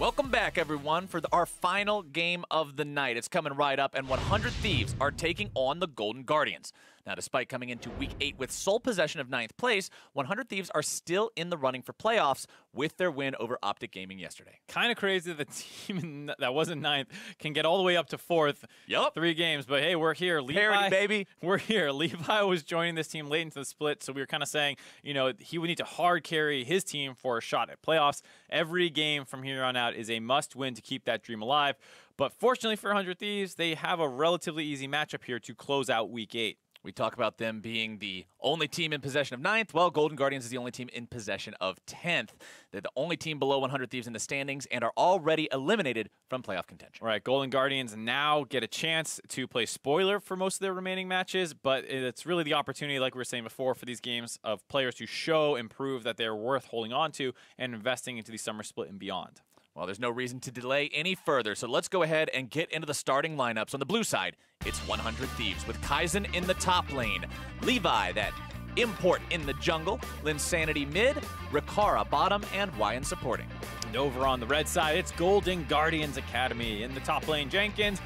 Welcome back, everyone, for the, our final game of the night. It's coming right up, and 100 Thieves are taking on the Golden Guardians. Now, despite coming into Week 8 with sole possession of ninth place, 100 Thieves are still in the running for playoffs with their win over Optic Gaming yesterday. Kind of crazy that the team that wasn't ninth can get all the way up to fourth. Yep. Three games, but hey, we're here. Levi, Parity, baby. We're here. Levi was joining this team late into the split, so we were kind of saying, you know, he would need to hard carry his team for a shot at playoffs. Every game from here on out is a must win to keep that dream alive. But fortunately for 100 Thieves, they have a relatively easy matchup here to close out week eight. We talk about them being the only team in possession of ninth. Well, Golden Guardians is the only team in possession of 10th. They're the only team below 100 Thieves in the standings and are already eliminated from playoff contention. All right, Golden Guardians now get a chance to play spoiler for most of their remaining matches, but it's really the opportunity, like we were saying before, for these games of players to show and prove that they're worth holding on to and investing into the summer split and beyond. Well, there's no reason to delay any further, so let's go ahead and get into the starting lineups. On the blue side, it's 100 Thieves with Kaizen in the top lane, Levi, that import in the jungle, Linsanity mid, Rikara bottom, and Wyan supporting. And over on the red side, it's Golden Guardians Academy. In the top lane, Jenkins.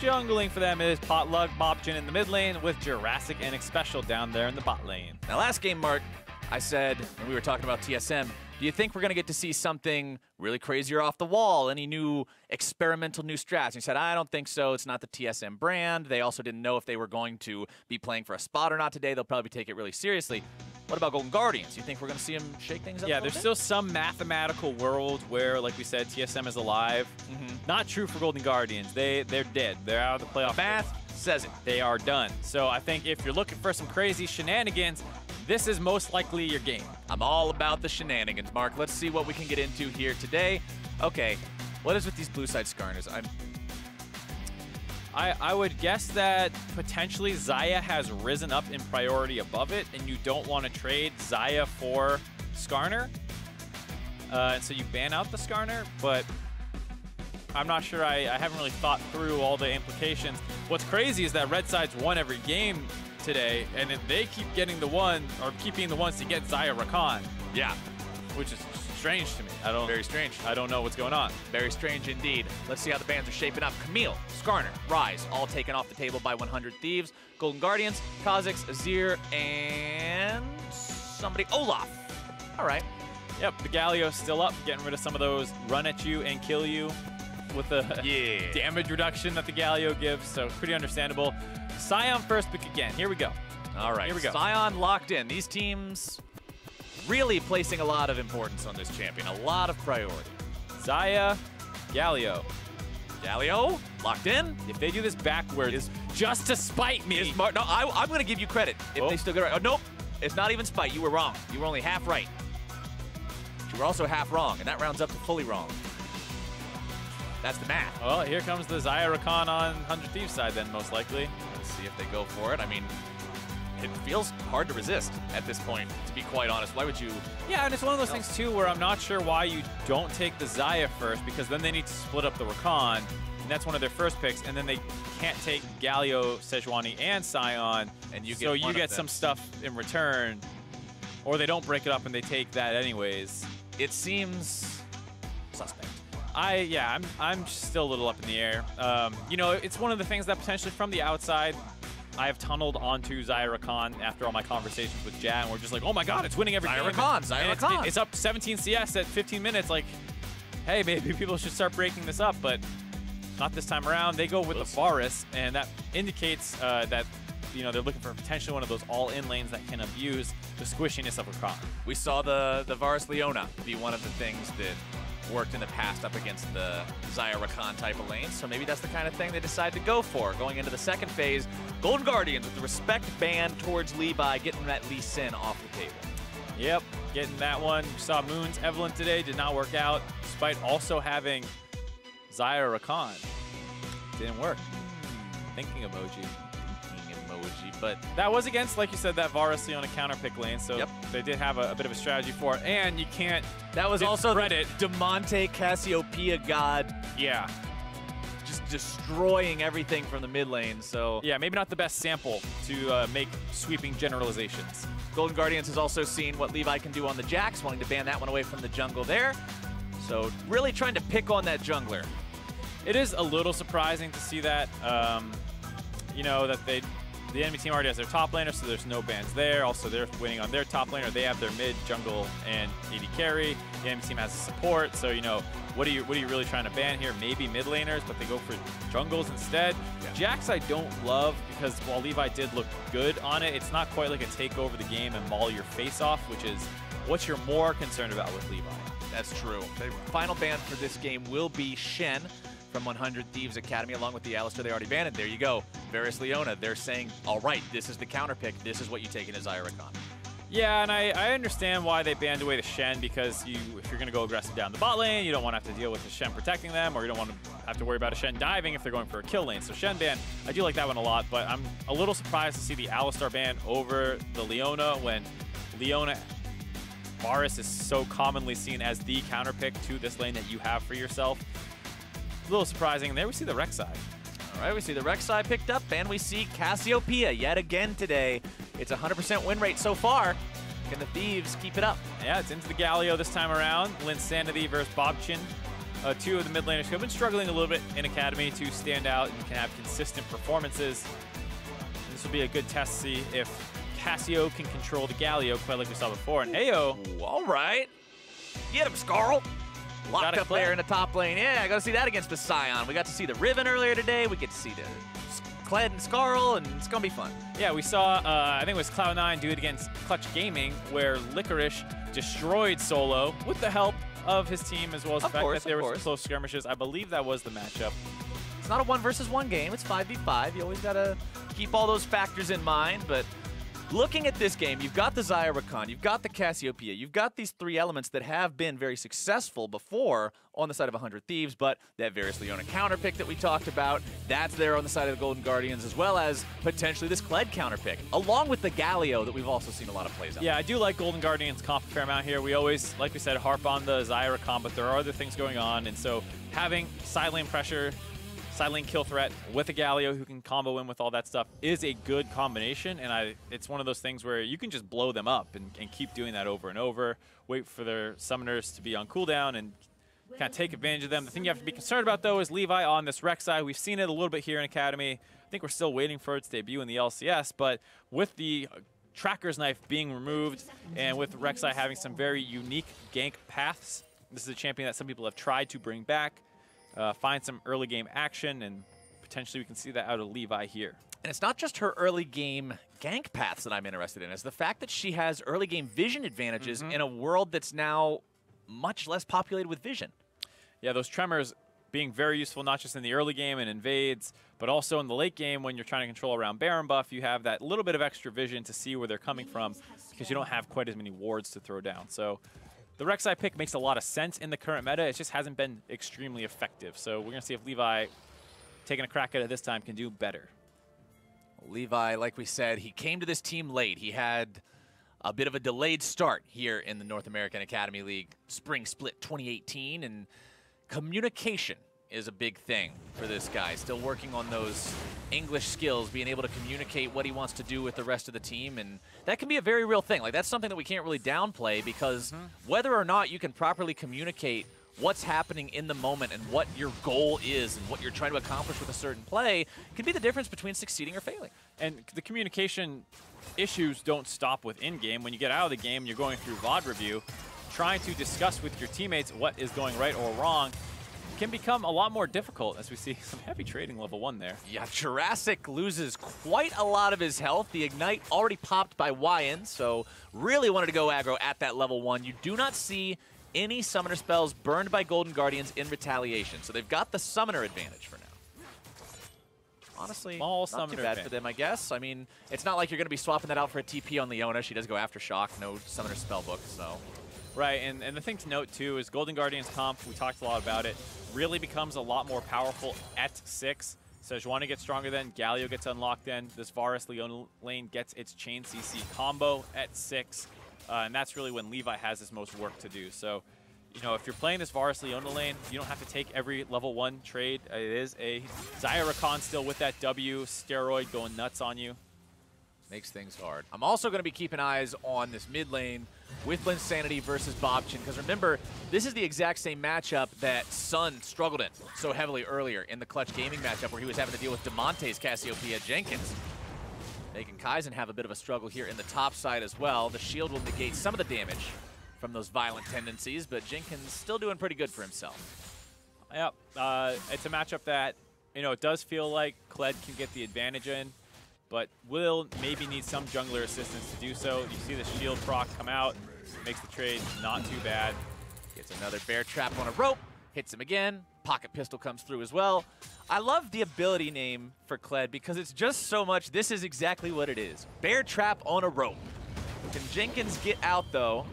Jungling for them is Potluck, Mopchin in the mid lane with Jurassic and Xpecial down there in the bot lane. Now, last game, Mark, I said when we were talking about TSM, do you think we're going to get to see something really crazier off the wall? Any new experimental new strats? And he said, I don't think so. It's not the TSM brand. They also didn't know if they were going to be playing for a spot or not today. They'll probably take it really seriously. What about Golden Guardians? You think we're going to see them shake things up? Yeah, there's little still some mathematical world where, like we said, TSM is alive. Mhm. Not true for Golden Guardians. They they're dead. They're out of the playoff. bit? Math says it. They are done. So I think if you're looking for some crazy shenanigans, this is most likely your game. I'm all about the shenanigans, Mark. Let's see what we can get into here today. Okay, what is with these blue side Skarners? I'm I, I would guess that potentially Xayah has risen up in priority above it, and you don't want to trade Xayah for Skarner. Uh, and so you ban out the Skarner, but I'm not sure. I, I haven't really thought through all the implications. What's crazy is that Red Side's won every game today, and if they keep getting the one, or keeping the ones to get Xayah Rakan, yeah, which is strange to me. I don't very strange. I don't know what's going on. Very strange indeed. Let's see how the bands are shaping up. Camille, Skarner, Ryze, all taken off the table by 100 Thieves. Golden Guardians, Kha'Zix, Azir, and somebody, Olaf. All right. Yep, the Galio's still up, getting rid of some of those run at you and kill you with the Yeah. damage reduction that the Galio gives, so pretty understandable. Sion first pick again. Here we go. All right. Here we go. Sion locked in. These teams really placing a lot of importance on this champion, a lot of priority. Xayah, Galio. Galio, locked in. If they do this backwards, is, just to spite me. Is Mar- no, I, I'm going to give you credit if Oh. they still get it right. Oh, nope. It's not even spite. You were wrong. You were only half right. You were also half wrong, and that rounds up to fully wrong. That's the math. well, here comes the Xayah Rakan on 100 Thieves side then, most likely. Let's see if they go for it. I mean, it feels hard to resist at this point, to be quite honest. Why would you? Yeah, and it's one of those things too where I'm not sure why you don't take the Xayah first because then they need to split up the Rakan, and that's one of their first picks, and then they can't take Galio, Sejuani, and Sion, And you so you get some stuff in return, or they don't break it up and they take that anyways. It seems suspect. I yeah, I'm I'm still a little up in the air. Um, you know, it's one of the things that potentially from the outside. I have tunneled onto Zyra Khan after all my conversations with Jan. We're just like, oh my god, it's winning every Zyra game. Khan, And Zyra it's- Khan. It's up 17 CS at 15 minutes. Like, hey, maybe people should start breaking this up, but not this time around. They go with Oops. the Varus, and that indicates uh, that you know they're looking for potentially one of those all-in lanes that can abuse the squishiness of a Khan. We saw the the Varus Leona be one of the things that worked in the past up against the Xayah Rakan type of lanes. So maybe that's the kind of thing they decide to go for. Going into the second phase, Golden Guardians with the respect ban towards Levi, getting that Lee Sin off the table. Yep, getting that one. We saw Moon's Evelynn today, did not work out, despite also having Xayah Rakan. Didn't work. Thinking emoji. But That was against, like you said, that Varus on a counter pick lane, so Yep. they did have a, a bit of a strategy for it. And you can't, that was also credit. Damonte Cassiopeia god yeah, just destroying everything from the mid lane. So yeah, maybe not the best sample to uh, make sweeping generalizations. Golden Guardians has also seen what Levi can do on the Jax, wanting to ban that one away from the jungle there. So really trying to pick on that jungler. It is a little surprising to see that. Um, you know that they, the enemy team already has their top laner, so there's no bans there. Also, they're winning on their top laner. They have their mid, jungle, and AD carry. The enemy team has support. So you know, what are you what are you really trying to ban here? Maybe mid laners, but they go for jungles instead. Yeah. Jax I don't love because while Levi did look good on it, it's not quite like a take over the game and maul your face off, which is what you're more concerned about with Levi. That's true. The final ban for this game will be Shen from 100 Thieves Academy, along with the Alistar they already banned. And there you go. Varus Leona, they're saying, all right, this is the counter pick. This is what you take into Xayah Rakan. Yeah, and I, I understand why they banned away the Shen because you, if you're going to go aggressive down the bot lane, you don't want to have to deal with the Shen protecting them, or you don't want to have to worry about a Shen diving if they're going for a kill lane. So Shen ban, I do like that one a lot, but I'm a little surprised to see the Alistar ban over the Leona when Leona Varus is so commonly seen as the counter pick to this lane that you have for yourself. A little surprising. And there we see the Rek'Sai. All right, we see the Rek'Sai picked up, and we see Cassiopeia yet again today. It's 100% win rate so far. Can the Thieves keep it up? Yeah, it's into the Galio this time around. Linsanity versus Bobchin. Uh, two of the mid laners who have been struggling a little bit in Academy to stand out and can have consistent performances. And this will be a good test to see if Cassio can control the Galio quite like we saw before. And Ayo, all right. Get him, Skaarl. Locked up there in the top lane. Yeah, I got to see that against the Sion. We got to see the Riven earlier today. We get to see the Kled and Skaarl, and it's going to be fun. yeah, we saw, uh, I think it was Cloud9 do it against Clutch Gaming, where Licorice destroyed Solo with the help of his team, as well as Of the fact course, that there were course. close skirmishes. I believe that was the matchup. It's not a one versus one game. It's 5v5. You always got to keep all those factors in mind. But looking at this game, you've got the Xayah Rakan, you've got the Cassiopeia, you've got these three elements that have been very successful before on the side of 100 Thieves, but that Varus Leona counter pick that we talked about, that's there on the side of the Golden Guardians, as well as potentially this Kled counter pick, along with the Galio that we've also seen a lot of plays on. Yeah, I do like Golden Guardians comp a fair amount here. We always, like we said, harp on the Xayah comp, but there are other things going on, and so having side lane pressure, side lane kill threat with a Galio who can combo in with all that stuff is a good combination, and I it's one of those things where you can just blow them up and, and keep doing that over and over, wait for their summoners to be on cooldown, and kind of take advantage of them. The thing you have to be concerned about, though, is Levi on this Rek'Sai. We've seen it a little bit here in Academy. I think we're still waiting for its debut in the LCS, but with the Tracker's Knife being removed, and with Rek'Sai having some very unique gank paths, this is a champion that some people have tried to bring back, uh, find some early game action, and potentially we can see that out of Levi here. And it's not just her early game gank paths that I'm interested in. It's the fact that she has early game vision advantages in a world that's now much less populated with vision. Yeah, those tremors being very useful not just in the early game and invades, but also in the late game when you're trying to control around Baron buff, you have that little bit of extra vision to see where they're coming from because you don't have quite as many wards to throw down. So the Rek'Sai pick makes a lot of sense in the current meta. It just hasn't been extremely effective. So we're going to see if Levi, taking a crack at it this time, can do better. Levi, like we said, he came to this team late. He had a bit of a delayed start here in the North American Academy League Spring Split 2018, and communication is a big thing for this guy. Still working on those English skills, being able to communicate what he wants to do with the rest of the team, and that can be a very real thing. Like that's something that we can't really downplay because mm-hmm. whether or not you can properly communicate what's happening in the moment and what your goal is and what you're trying to accomplish with a certain play can be the difference between succeeding or failing. And the communication issues don't stop with in-game. When you get out of the game, you're going through VOD review, trying to discuss with your teammates what is going right or wrong can become a lot more difficult as we see some heavy trading level one there. Yeah, Jurassic loses quite a lot of his health. The Ignite already popped by Wyan, so really wanted to go aggro at that level one. You do not see any summoner spells burned by Golden Guardians in retaliation, so they've got the summoner advantage for now. Honestly, Small not too bad for them, I guess. I mean, it's not like you're going to be swapping that out for a TP on Leona. She does go after Shock, no summoner spell book, so... Right, and, and the thing to note too is Golden Guardians comp, we talked a lot about it, really becomes a lot more powerful at 6. So Sejuani gets stronger then, Galio gets unlocked then, this Varus Leona lane gets its Chain CC combo at 6, uh, and that's really when Levi has his most work to do. So, you know, if you're playing this Varus Leona lane, you don't have to take every level 1 trade. It is a Xayah Rakan still with that W, steroid going nuts on you. makes things hard. I'm also going to be keeping eyes on this mid lane with Linsanity versus Bobchin. Because remember, this is the exact same matchup that Sun struggled in so heavily earlier in the Clutch Gaming matchup where he was having to deal with Damonte's Cassiopeia Jenkins. Making Kaizen have a bit of a struggle here in the top side as well. The shield will negate some of the damage from those violent tendencies, but Jenkins still doing pretty good for himself. Yep, uh, it's a matchup that, you know, it does feel like Kled can get the advantage in, but will maybe need some jungler assistance to do so. You see the shield proc come out, makes the trade not too bad. Gets another bear trap on a rope, hits him again, pocket pistol comes through as well. I love the ability name for Kled because it's just so much, this is exactly what it is. Bear trap on a rope. Can Jenkins get out though?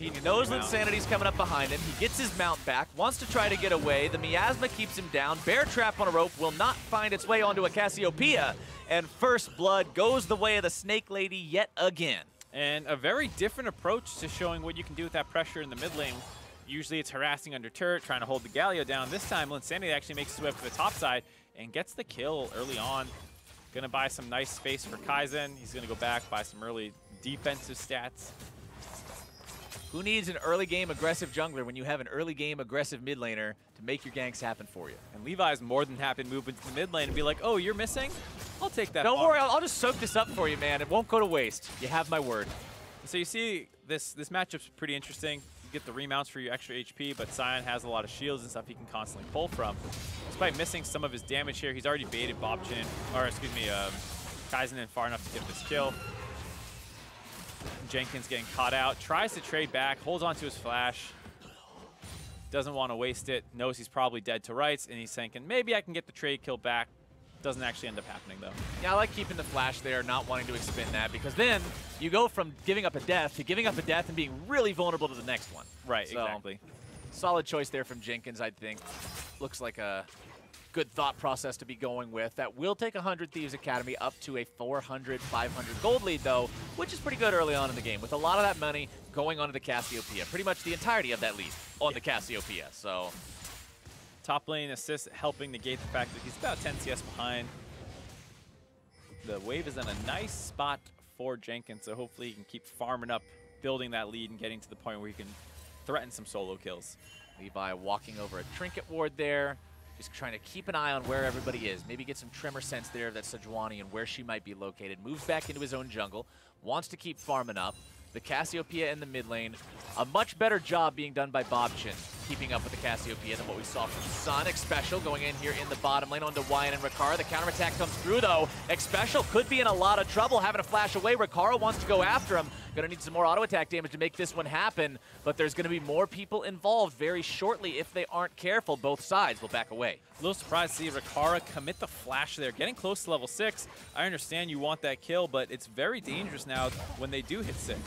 He knows Linsanity's coming up behind him. He gets his mount back, wants to try to get away. The miasma keeps him down. Bear trap on a rope will not find its way onto a Cassiopeia. And first blood goes the way of the Snake Lady yet again. And a very different approach to showing what you can do with that pressure in the mid lane. Usually it's harassing under turret, trying to hold the Galio down. This time, Linsanity actually makes his way up to the top side and gets the kill early on. Gonna buy some nice space for Kaizen. He's gonna go back, buy some early defensive stats. Who needs an early game aggressive jungler when you have an early game aggressive mid laner to make your ganks happen for you? And Levi's more than happy to move into the mid lane and be like, oh, you're missing? I'll take that. Don't worry, I'll, I'll just soak this up for you, man. It won't go to waste. You have my word. So you see, this this matchup's pretty interesting. You get the remounts for your extra HP, but Sion has a lot of shields and stuff he can constantly pull from. Despite missing some of his damage here, he's already baited Bobchin, or excuse me, um, Kaizen in far enough to get this kill. Jenkins getting caught out, tries to trade back, holds on to his flash, doesn't want to waste it, knows he's probably dead to rights, and he's thinking, maybe I can get the trade kill back. Doesn't actually end up happening, though. Yeah, I like keeping the flash there, not wanting to expend that, because then you go from giving up a death to giving up a death and being really vulnerable to the next one. Right, so, exactly. Solid choice there from Jenkins, I think. Looks like a good thought process to be going with. That will take 100 Thieves Academy up to a 400, 500 gold lead, though, which is pretty good early on in the game, with a lot of that money going onto the Cassiopeia. Pretty much the entirety of that lead on the Cassiopeia, so... Top lane assist helping negate the fact that he's about 10 CS behind. The wave is in a nice spot for Jenkins, so hopefully he can keep farming up, building that lead, and getting to the point where he can threaten some solo kills. Levi walking over a trinket ward there. Just trying to keep an eye on where everybody is. Maybe get some tremor sense there of that Sejuani and where she might be located. Moves back into his own jungle. Wants to keep farming up. The Cassiopeia in the mid lane. A much better job being done by Bobchin, keeping up with the Cassiopeia than what we saw from Sonic Special going in here in the bottom lane onto Wyan and Rikara. The counterattack comes through though. Xpecial could be in a lot of trouble having to flash away. Rikara wants to go after him. Gonna need some more auto attack damage to make this one happen, but there's gonna be more people involved very shortly if they aren't careful. Both sides will back away. A little surprised to see Rikara commit the flash there. Getting close to level 6, I understand you want that kill, but it's very dangerous now when they do hit 6.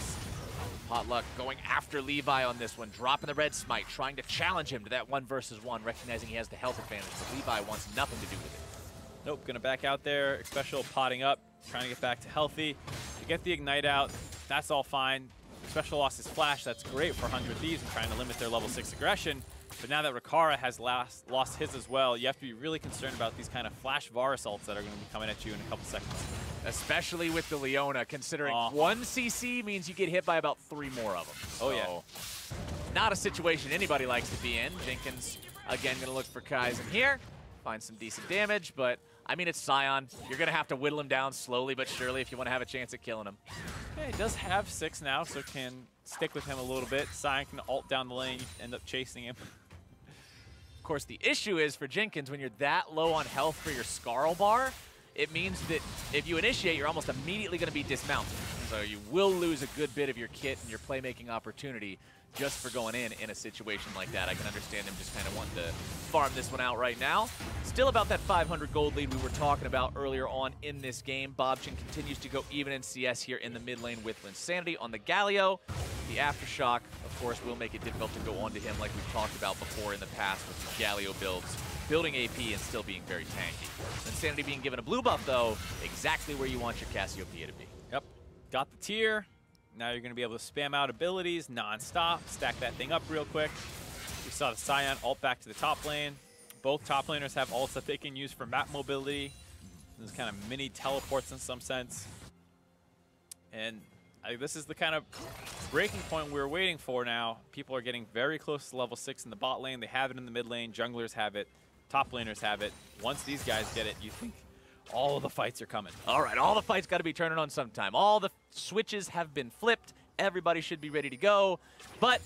Potluck going after Levi on this one, dropping the red smite, trying to challenge him to that one versus one, recognizing he has the health advantage, but Levi wants nothing to do with it. Nope, gonna back out there. Xpecial potting up, trying to get back to healthy. To get the ignite out, that's all fine. Xpecial lost his flash, that's great for 100 Thieves and trying to limit their level 6 aggression. But now that Rikara has last, lost his as well, you have to be really concerned about these kind of flash VAR assaults that are going to be coming at you in a couple seconds. Especially with the Leona, considering Uh-huh. one CC means you get hit by about three more of them. Oh, yeah. Not a situation anybody likes to be in. Jenkins, again, going to look for Kaizen here. Find some decent damage, but, I mean, it's Sion. You're going to have to whittle him down slowly but surely if you want to have a chance at killing him. Yeah, he does have six now, so can stick with him a little bit. Sion can alt down the lane, end up chasing him. Of course, the issue is for Jenkins, when you're that low on health for your Skaarl bar, it means that if you initiate, you're almost immediately going to be dismounted. So you will lose a good bit of your kit and your playmaking opportunity just for going in in a situation like that. I can understand them just kind of wanting to farm this one out right now. Still about that 500 gold lead we were talking about earlier on in this game. Bobchin continues to go even in CS here in the mid lane with Linsanity on the Galio. The Aftershock, of course, will make it difficult to go onto him like we've talked about before in the past with the Galio builds. Building AP and still being very tanky. Linsanity being given a blue buff, though, exactly where you want your Cassiopeia to be. Yep. Got the tier. Now you're going to be able to spam out abilities non-stop, stack that thing up real quick. We saw the Sion ult back to the top lane. Both top laners have ults that they can use for map mobility. Those kind of mini teleports in some sense. And I, this is the kind of breaking point we were waiting for now. People are getting very close to level 6 in the bot lane. They have it in the mid lane. Junglers have it. Top laners have it. Once these guys get it, you think all of the fights are coming. All right, all the fights got to be turning on sometime. All the switches have been flipped. Everybody should be ready to go. But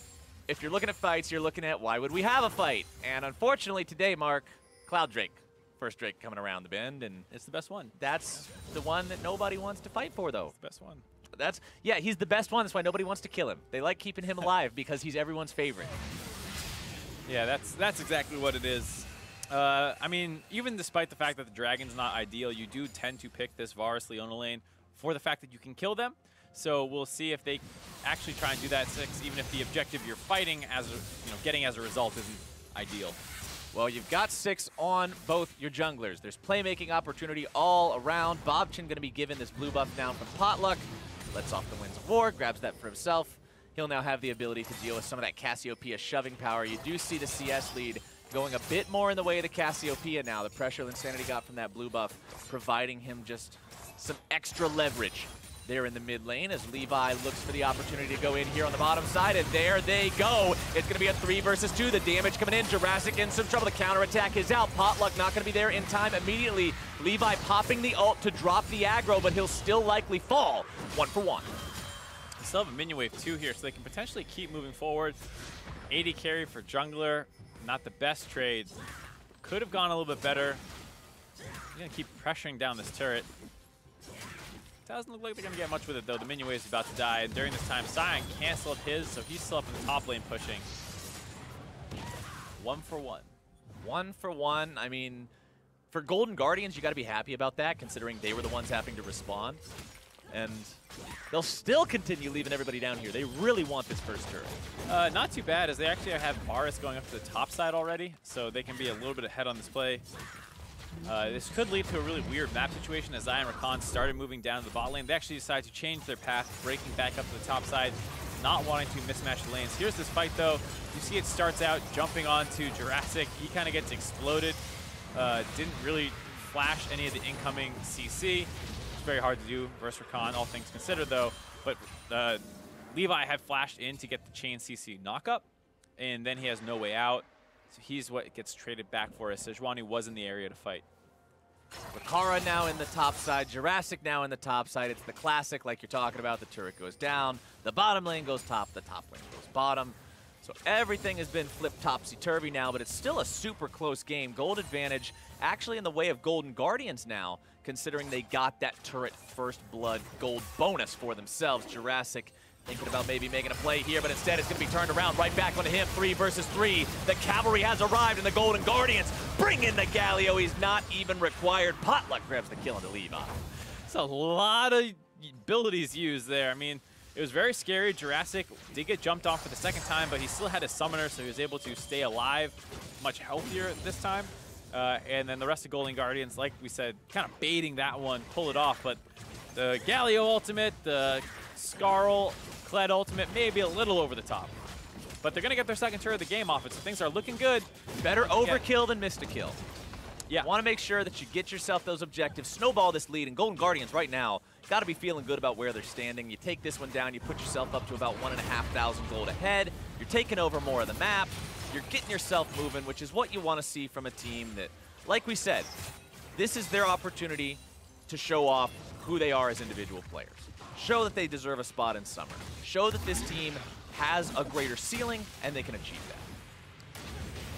if you're looking at fights, you're looking at why would we have a fight? And unfortunately today, Mark, Cloud Drake. First Drake coming around the bend, and It's the best one. that's the one that nobody wants to fight for, though. It's the best one. That's yeah, he's the best one. That's why nobody wants to kill him. They like keeping him alive because he's everyone's favorite. Yeah, that's that's exactly what it is. Uh, I mean, even despite the fact that the dragon's not ideal, you do tend to pick this Varus Leona lane for the fact that you can kill them. So we'll see if they actually try and do that six, even if the objective you're fighting as a, you know getting as a result isn't ideal. Well, you've got six on both your junglers. There's playmaking opportunity all around. Bobchin going to be given this blue buff down from Potluck. Lets off the Winds of War, grabs that for himself. He'll now have the ability to deal with some of that Cassiopeia shoving power. You do see the CS lead going a bit more in the way of the Cassiopeia now. The pressure Linsanity got from that blue buff, providing him just some extra leverage there in the mid lane as Levi looks for the opportunity to go in here on the bottom side, and there they go. It's going to be a three versus two. The damage coming in. Jurassic in some trouble. The counterattack is out. Potluck not going to be there in time immediately. Levi popping the ult to drop the aggro, but he'll still likely fall. One for one. They still have a minion wave two here, so they can potentially keep moving forward. AD carry for jungler, not the best trade. Could have gone a little bit better. They're gonna keep pressuring down this turret. Doesn't look like they're gonna get much with it though. The minion wave is about to die, and during this time, Sion canceled his, so he's still up in the top lane pushing. One for one. One for one. I mean, for Golden Guardians, you got to be happy about that, considering they were the ones having to respond. And they'll still continue leaving everybody down here. They really want this first turret. Uh, not too bad, as they actually have Varus going up to the top side already, so they can be a little bit ahead on this play. Uh, this could lead to a really weird map situation as Xayah Rakan started moving down to the bot lane. They actually decided to change their path, breaking back up to the top side, not wanting to mismatch the lanes. Here's this fight, though. You see it starts out jumping onto Jurassic. He kind of gets exploded. Uh, didn't really flash any of the incoming CC. Very hard to do versus Rakan, all things considered, though. But uh, Levi had flashed in to get the chain CC knockup, and then he has no way out. So he's what gets traded back for as Sejuani was in the area to fight. Rikara now in the top side, Jurassic now in the top side. It's the classic, like you're talking about. The turret goes down, the bottom lane goes top, the top lane goes bottom. So everything has been flipped topsy-turvy now, but it's still a super close game. Gold advantage actually in the way of Golden Guardians now, considering they got that turret first blood gold bonus for themselves. Jurassic Thinking about maybe making a play here, but instead it's going to be turned around right back onto him. Three versus three. The cavalry has arrived, and the Golden Guardians bring in the Galio. He's not even required. Potluck grabs the kill into Levi. It's a lot of abilities used there. I mean, it was very scary. Jurassic did get jumped off for the second time, but he still had his summoner, so he was able to stay alive much healthier this time. Uh, and then the rest of Golden Guardians, like we said, kind of baiting that one, pull it off. But the Galio ultimate, the Skaarl, Kled ultimate, maybe a little over the top. But they're going to get their second turn of the game off it, so things are looking good. Better overkill than missed a kill. Yeah. Want to make sure that you get yourself those objectives, snowball this lead, and Golden Guardians right now got to be feeling good about where they're standing. You take this one down, you put yourself up to about one and a half thousand gold ahead. You're taking over more of the map. You're getting yourself moving, which is what you want to see from a team that, like we said, this is their opportunity to show off who they are as individual players. Show that they deserve a spot in summer. Show that this team has a greater ceiling and they can achieve that.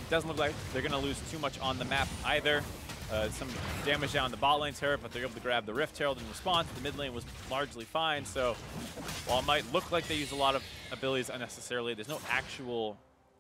Doesn't look like they're going to lose too much on the map either. Uh, some damage down the bot lane turret, but they're able to grab the Rift Herald in response. The mid lane was largely fine, so while it might look like they use a lot of abilities unnecessarily, there's no actual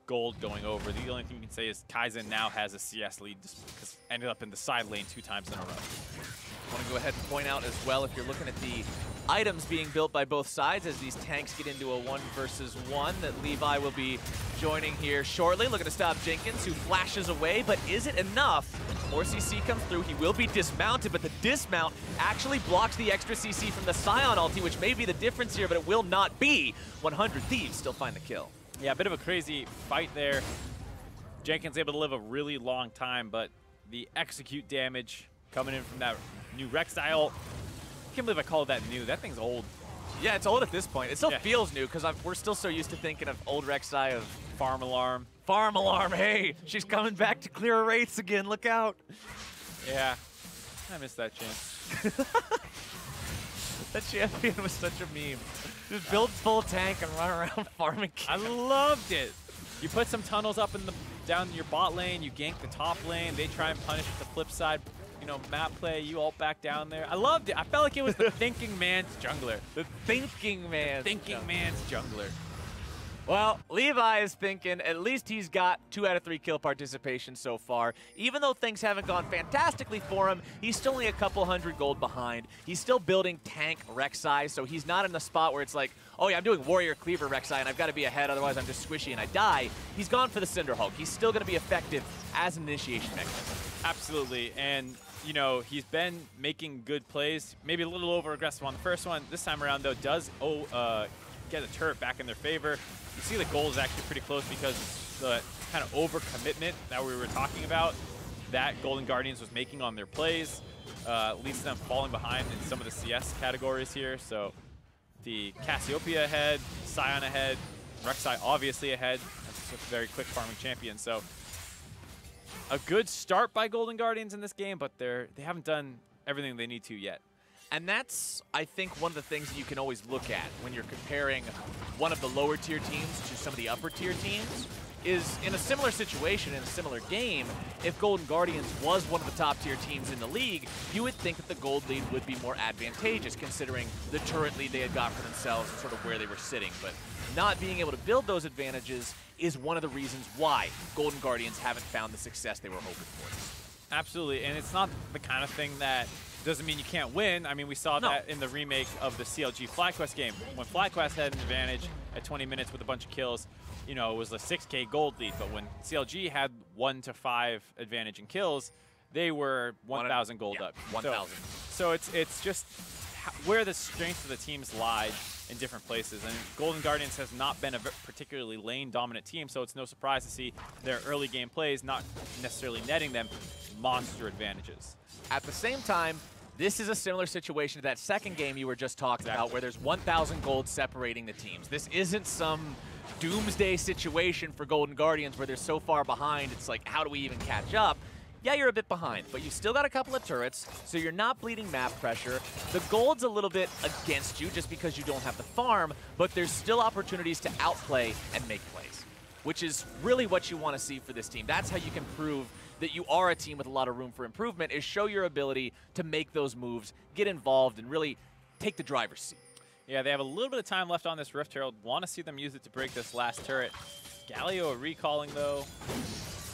gold going over. The only thing you can say is Kaizen now has a CS lead because ended up in the side lane two times in a row. I want to go ahead and point out as well, if you're looking at the items being built by both sides as these tanks get into a one versus one, that Levi will be joining here shortly. Looking to stop Jenkins, who flashes away, but is it enough? More CC comes through. He will be dismounted, but the dismount actually blocks the extra CC from the Sion ulti, which may be the difference here, but it will not be. 100 Thieves still find the kill. Yeah, a bit of a crazy fight there. Jenkins able to live a really long time, but the execute damage coming in from that new Rex style. I can't believe I called that new. That thing's old. Yeah, it's old at this point. It still Yeah. feels new because we're still so used to thinking of old Rek'Sai of Farm alarm. farm alarm. Hey, she's coming back to clear her rates again. Look out. Yeah. I missed that chance. That champion was such a meme. Just build full tank and run around farming. I loved it. You put some tunnels up in the down your bot lane, you gank the top lane, they try and punish the flip side, you know, map play, you ult back down there. I loved it. I felt like it was the thinking man's jungler. the thinking man. Thinking man's jungler. Well, Levi is thinking at least he's got two out of three kill participation so far. Even though things haven't gone fantastically for him, he's still only a couple hundred gold behind. He's still building tank Rek'Sai, so he's not in the spot where it's like, oh yeah, I'm doing Warrior Cleaver Rek'Sai and I've got to be ahead, otherwise I'm just squishy and I die. He's gone for the Cinder Hulk. He's still going to be effective as an initiation mechanism. Absolutely. And, you know, he's been making good plays, maybe a little over aggressive on the first one. This time around, though, does oh, uh, get a turret back in their favor. You see the goal is actually pretty close because the kind of overcommitment that we were talking about that Golden Guardians was making on their plays uh, leads them falling behind in some of the CS categories here. So the Cassiopeia ahead, Sion ahead, Rek'Sai obviously ahead. That's a very quick farming champion. So a good start by Golden Guardians in this game, but they're they haven't done everything they need to yet. And that's, I think, one of the things that you can always look at when you're comparing one of the lower tier teams to some of the upper tier teams is in a similar situation, in a similar game, if Golden Guardians was one of the top tier teams in the league, you would think that the gold lead would be more advantageous considering the turret lead they had got for themselves and sort of where they were sitting. But not being able to build those advantages is one of the reasons why Golden Guardians haven't found the success they were hoping for. Absolutely, and it's not the kind of thing that doesn't mean you can't win. I mean, we saw No. that in the remake of the CLG FlyQuest game. When FlyQuest had an advantage at 20 minutes with a bunch of kills, you know, it was a 6k gold lead. But when CLG had 1 to 5 advantage in kills, they were 1,000 gold yeah, up. 1,000. So, so it's, it's just where the strengths of the teams lie in different places. And Golden Guardians has not been a particularly lane dominant team, so it's no surprise to see their early game plays not necessarily netting them monster advantages. At the same time, this is a similar situation to that second game you were just talking about where there's 1,000 gold separating the teams. This isn't some doomsday situation for Golden Guardians where they're so far behind, it's like, how do we even catch up? Yeah, you're a bit behind, but you still got a couple of turrets, so you're not bleeding map pressure. The gold's a little bit against you just because you don't have the farm, but there's still opportunities to outplay and make plays, which is really what you want to see for this team. That's how you can prove that you are a team with a lot of room for improvement is show your ability to make those moves, get involved, and really take the driver's seat. Yeah, they have a little bit of time left on this Rift Herald. Want to see them use it to break this last turret. Galio recalling though.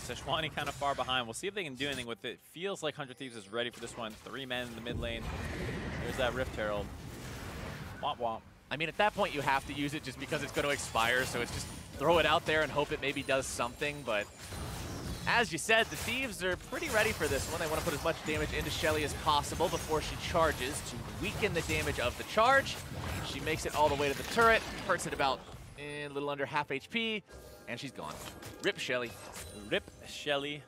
Sejuani kind of far behind. We'll see if they can do anything with it. Feels like 100 Thieves is ready for this one. Three men in the mid lane. There's that Rift Herald. Womp womp. I mean, at that point, you have to use it just because it's going to expire, so it's just throw it out there and hope it maybe does something, but as you said, the Thieves are pretty ready for this one. They want to put as much damage into Shelly as possible before she charges to weaken the damage of the charge. She makes it all the way to the turret, hurts it about eh, a little under half HP, and she's gone. Rip Shelly. Rip Shelly.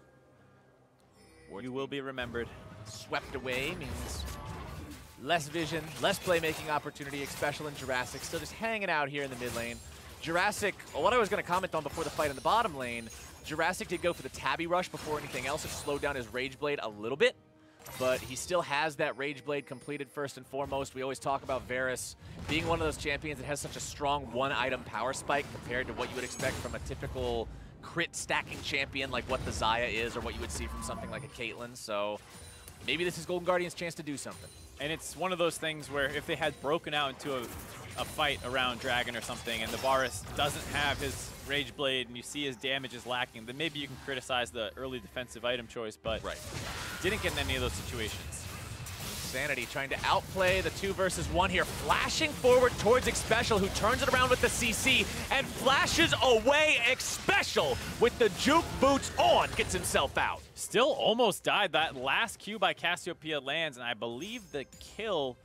You will be remembered. Swept away means less vision, less playmaking opportunity, especially in Jurassic. Still just hanging out here in the mid lane. Jurassic, what I was going to comment on before the fight in the bottom lane, Jurassic did go for the Tabi Rush before anything else. It slowed down his Rage Blade a little bit, but he still has that Rage Blade completed first and foremost. We always talk about Varus being one of those champions that has such a strong one-item power spike compared to what you would expect from a typical crit stacking champion like what the Xayah is or what you would see from something like a Caitlyn. So maybe this is Golden Guardian's chance to do something. And it's one of those things where if they had broken out into a, a fight around Dragon or something and the Varus doesn't have his Rage Blade and you see his damage is lacking, then maybe you can criticize the early defensive item choice, but Right. didn't get in any of those situations. Sanity trying to outplay the two versus one here, flashing forward towards Xpecial, who turns it around with the CC and flashes away Xpecial with the juke boots on, gets himself out. Still almost died. That last Q by Cassiopeia lands, and I believe the kill,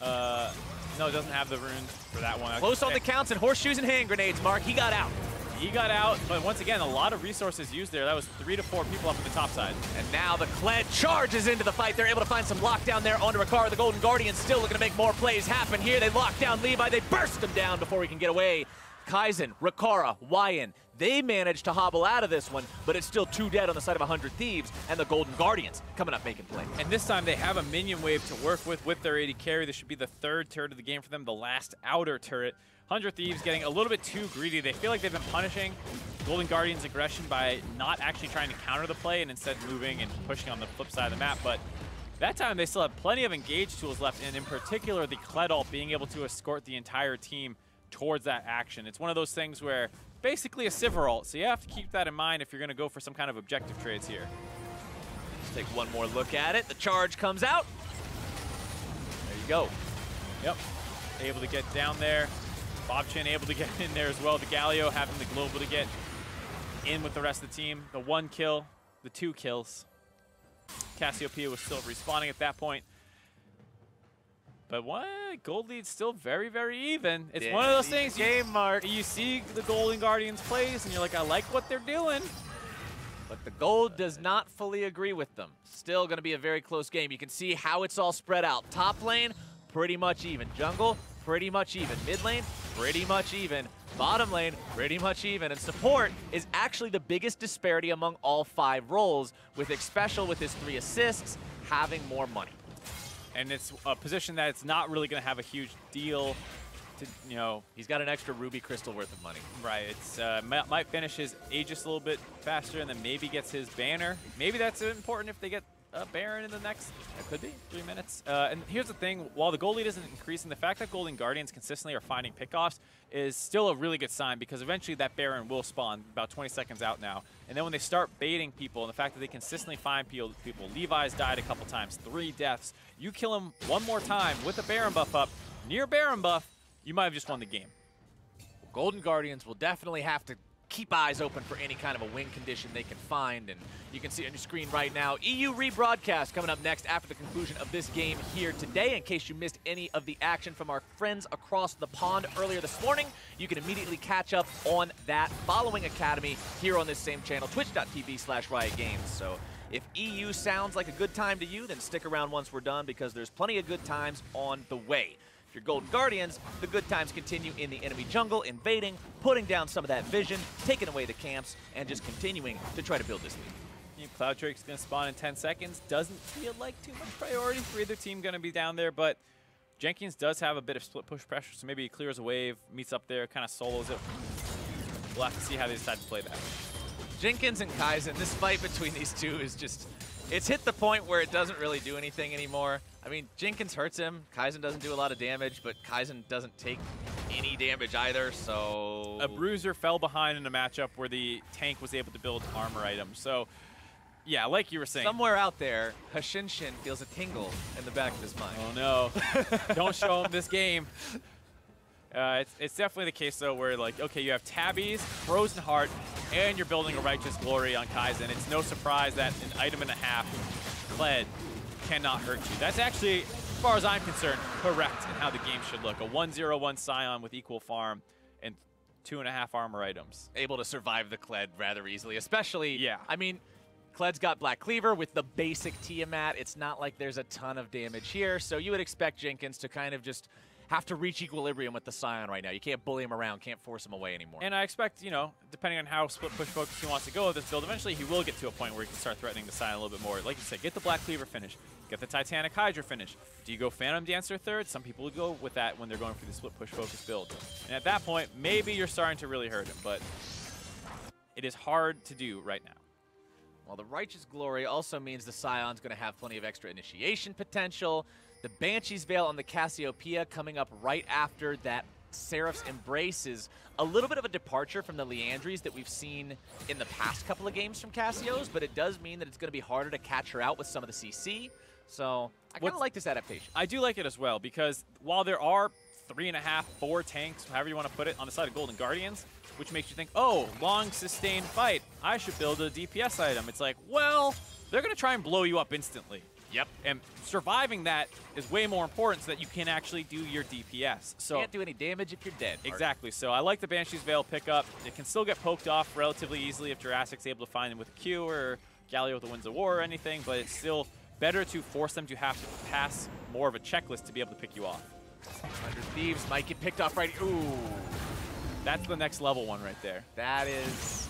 uh, no, it doesn't have the runes for that one. Close on the counts and horseshoes and hand grenades, Mark. He got out. he got out, but once again, a lot of resources used there. That was three to four people up on the top side. And now the Kled charges into the fight. They're able to find some lockdown there onto Rikara. The Golden Guardians still looking to make more plays happen here. They lock down Levi. They burst him down before he can get away. Kaizen, Rikara, Wyan, they managed to hobble out of this one, but it's still two dead on the side of 100 Thieves, and the Golden Guardians coming up making plays. And this time they have a minion wave to work with with their AD carry. This should be the third turret of the game for them, the last outer turret. 100 Thieves getting a little bit too greedy. They feel like they've been punishing Golden Guardians' aggression by not actually trying to counter the play and instead moving and pushing on the flip side of the map. But that time they still have plenty of engage tools left, and in particular the Kled being able to escort the entire team towards that action. It's one of those things where basically a Sivir so you have to keep that in mind if you're going to go for some kind of objective trades here. Let's take one more look at it. The charge comes out. There you go. Yep. Able to get down there. Bob Chin able to get in there as well. The Galio having the global to get in with the rest of the team. The one kill, the two kills. Cassiopeia was still respawning at that point. But what? Gold lead's still very, very even. It's one of those things. Game you, mark. You see the Golden Guardians plays, and you're like, I like what they're doing. But the gold does not fully agree with them. Still going to be a very close game. You can see how it's all spread out. Top lane, pretty much even. Jungle, pretty much even. Mid lane, pretty much even. Bottom lane, pretty much even. And support is actually the biggest disparity among all five roles, with Xpecial with his three assists having more money. And it's a position that it's not really going to have a huge deal to, you know, He's got an extra Ruby Crystal worth of money. Right. It's uh, might, might finish his Aegis a little bit faster, and then maybe gets his banner. Maybe that's important if they get a Baron in the next. It could be three minutes. Uh, and here's the thing: while the goal lead isn't increasing, the fact that Golden Guardians consistently are finding pickoffs is still a really good sign because eventually that Baron will spawn about 20 seconds out now. And then when they start baiting people, and the fact that they consistently find people, people Levi's died a couple times, three deaths. You kill him one more time with a Baron buff up, near Baron buff, you might have just won the game. Golden Guardians will definitely have to keep eyes open for any kind of a win condition they can find. And you can see on your screen right now, EU rebroadcast coming up next after the conclusion of this game here today. In case you missed any of the action from our friends across the pond earlier this morning, you can immediately catch up on that following Academy here on this same channel, twitch.tv slash Riot Games. So if EU sounds like a good time to you, then stick around once we're done because there's plenty of good times on the way. If you're Golden Guardians, the good times continue in the enemy jungle, invading, putting down some of that vision, taking away the camps, and just continuing to try to build this lead. Cloud Drake's going to spawn in 10 seconds. Doesn't feel like too much priority for either team going to be down there, but Jenkins does have a bit of split push pressure, so maybe he clears a wave, meets up there, kind of solos it. We'll have to see how they decide to play that. Jenkins and Kaizen, this fight between these two is just, it's hit the point where it doesn't really do anything anymore. I mean, Jenkins hurts him. Kaizen doesn't do a lot of damage, but Kaizen doesn't take any damage either, so... A bruiser fell behind in a matchup where the tank was able to build armor items. So, yeah, like you were saying. Somewhere out there, Hashinshin feels a tingle in the back of his mind. Oh no! Don't show him this game. Uh, it's, it's definitely the case though, where like, okay, you have Tabis, Frozen Heart, and you're building a Righteous Glory on Kaizen. It's no surprise that an item and a half, Kled, cannot hurt you. That's actually, as far as I'm concerned, correct in how the game should look. A 1-0-1 Sion with equal farm and two and a half armor items. Able to survive the Kled rather easily, especially, Yeah. I mean, Kled's got Black Cleaver with the basic Tiamat. It's not like there's a ton of damage here, so you would expect Jenkins to kind of just have to reach equilibrium with the Sion right now. You can't bully him around, can't force him away anymore. And I expect, you know, depending on how split push focus he wants to go with this build, eventually he will get to a point where he can start threatening the Sion a little bit more. Like you said, get the Black Cleaver finish, get the Titanic Hydra finish. Do you go Phantom Dancer third? Some people would go with that when they're going for the split push focus build. And at that point, maybe you're starting to really hurt him, but it is hard to do right now. Well, the Righteous Glory also means the Sion's going to have plenty of extra initiation potential. The Banshee's Veil on the Cassiopeia coming up right after that Seraph's Embrace is a little bit of a departure from the Liandry's that we've seen in the past couple of games from Cassio's, but it does mean that it's going to be harder to catch her out with some of the CC. So I kind of like this adaptation. I do like it as well because while there are three and a half, four tanks, however you want to put it, on the side of Golden Guardians, which makes you think, oh, long sustained fight. I should build a DPS item. It's like, well, they're going to try and blow you up instantly. Yep. And surviving that is way more important so that you can actually do your DPS. So Can't do any damage if you're dead. Exactly. So I like the Banshee's Veil pickup. It can still get poked off relatively easily if Jurassic's able to find them with a Q or Galio with the Winds of War or anything, but it's still better to force them to have to pass more of a checklist to be able to pick you off. 100 Thieves might get picked off right. Ooh, That's the next level one right there. that is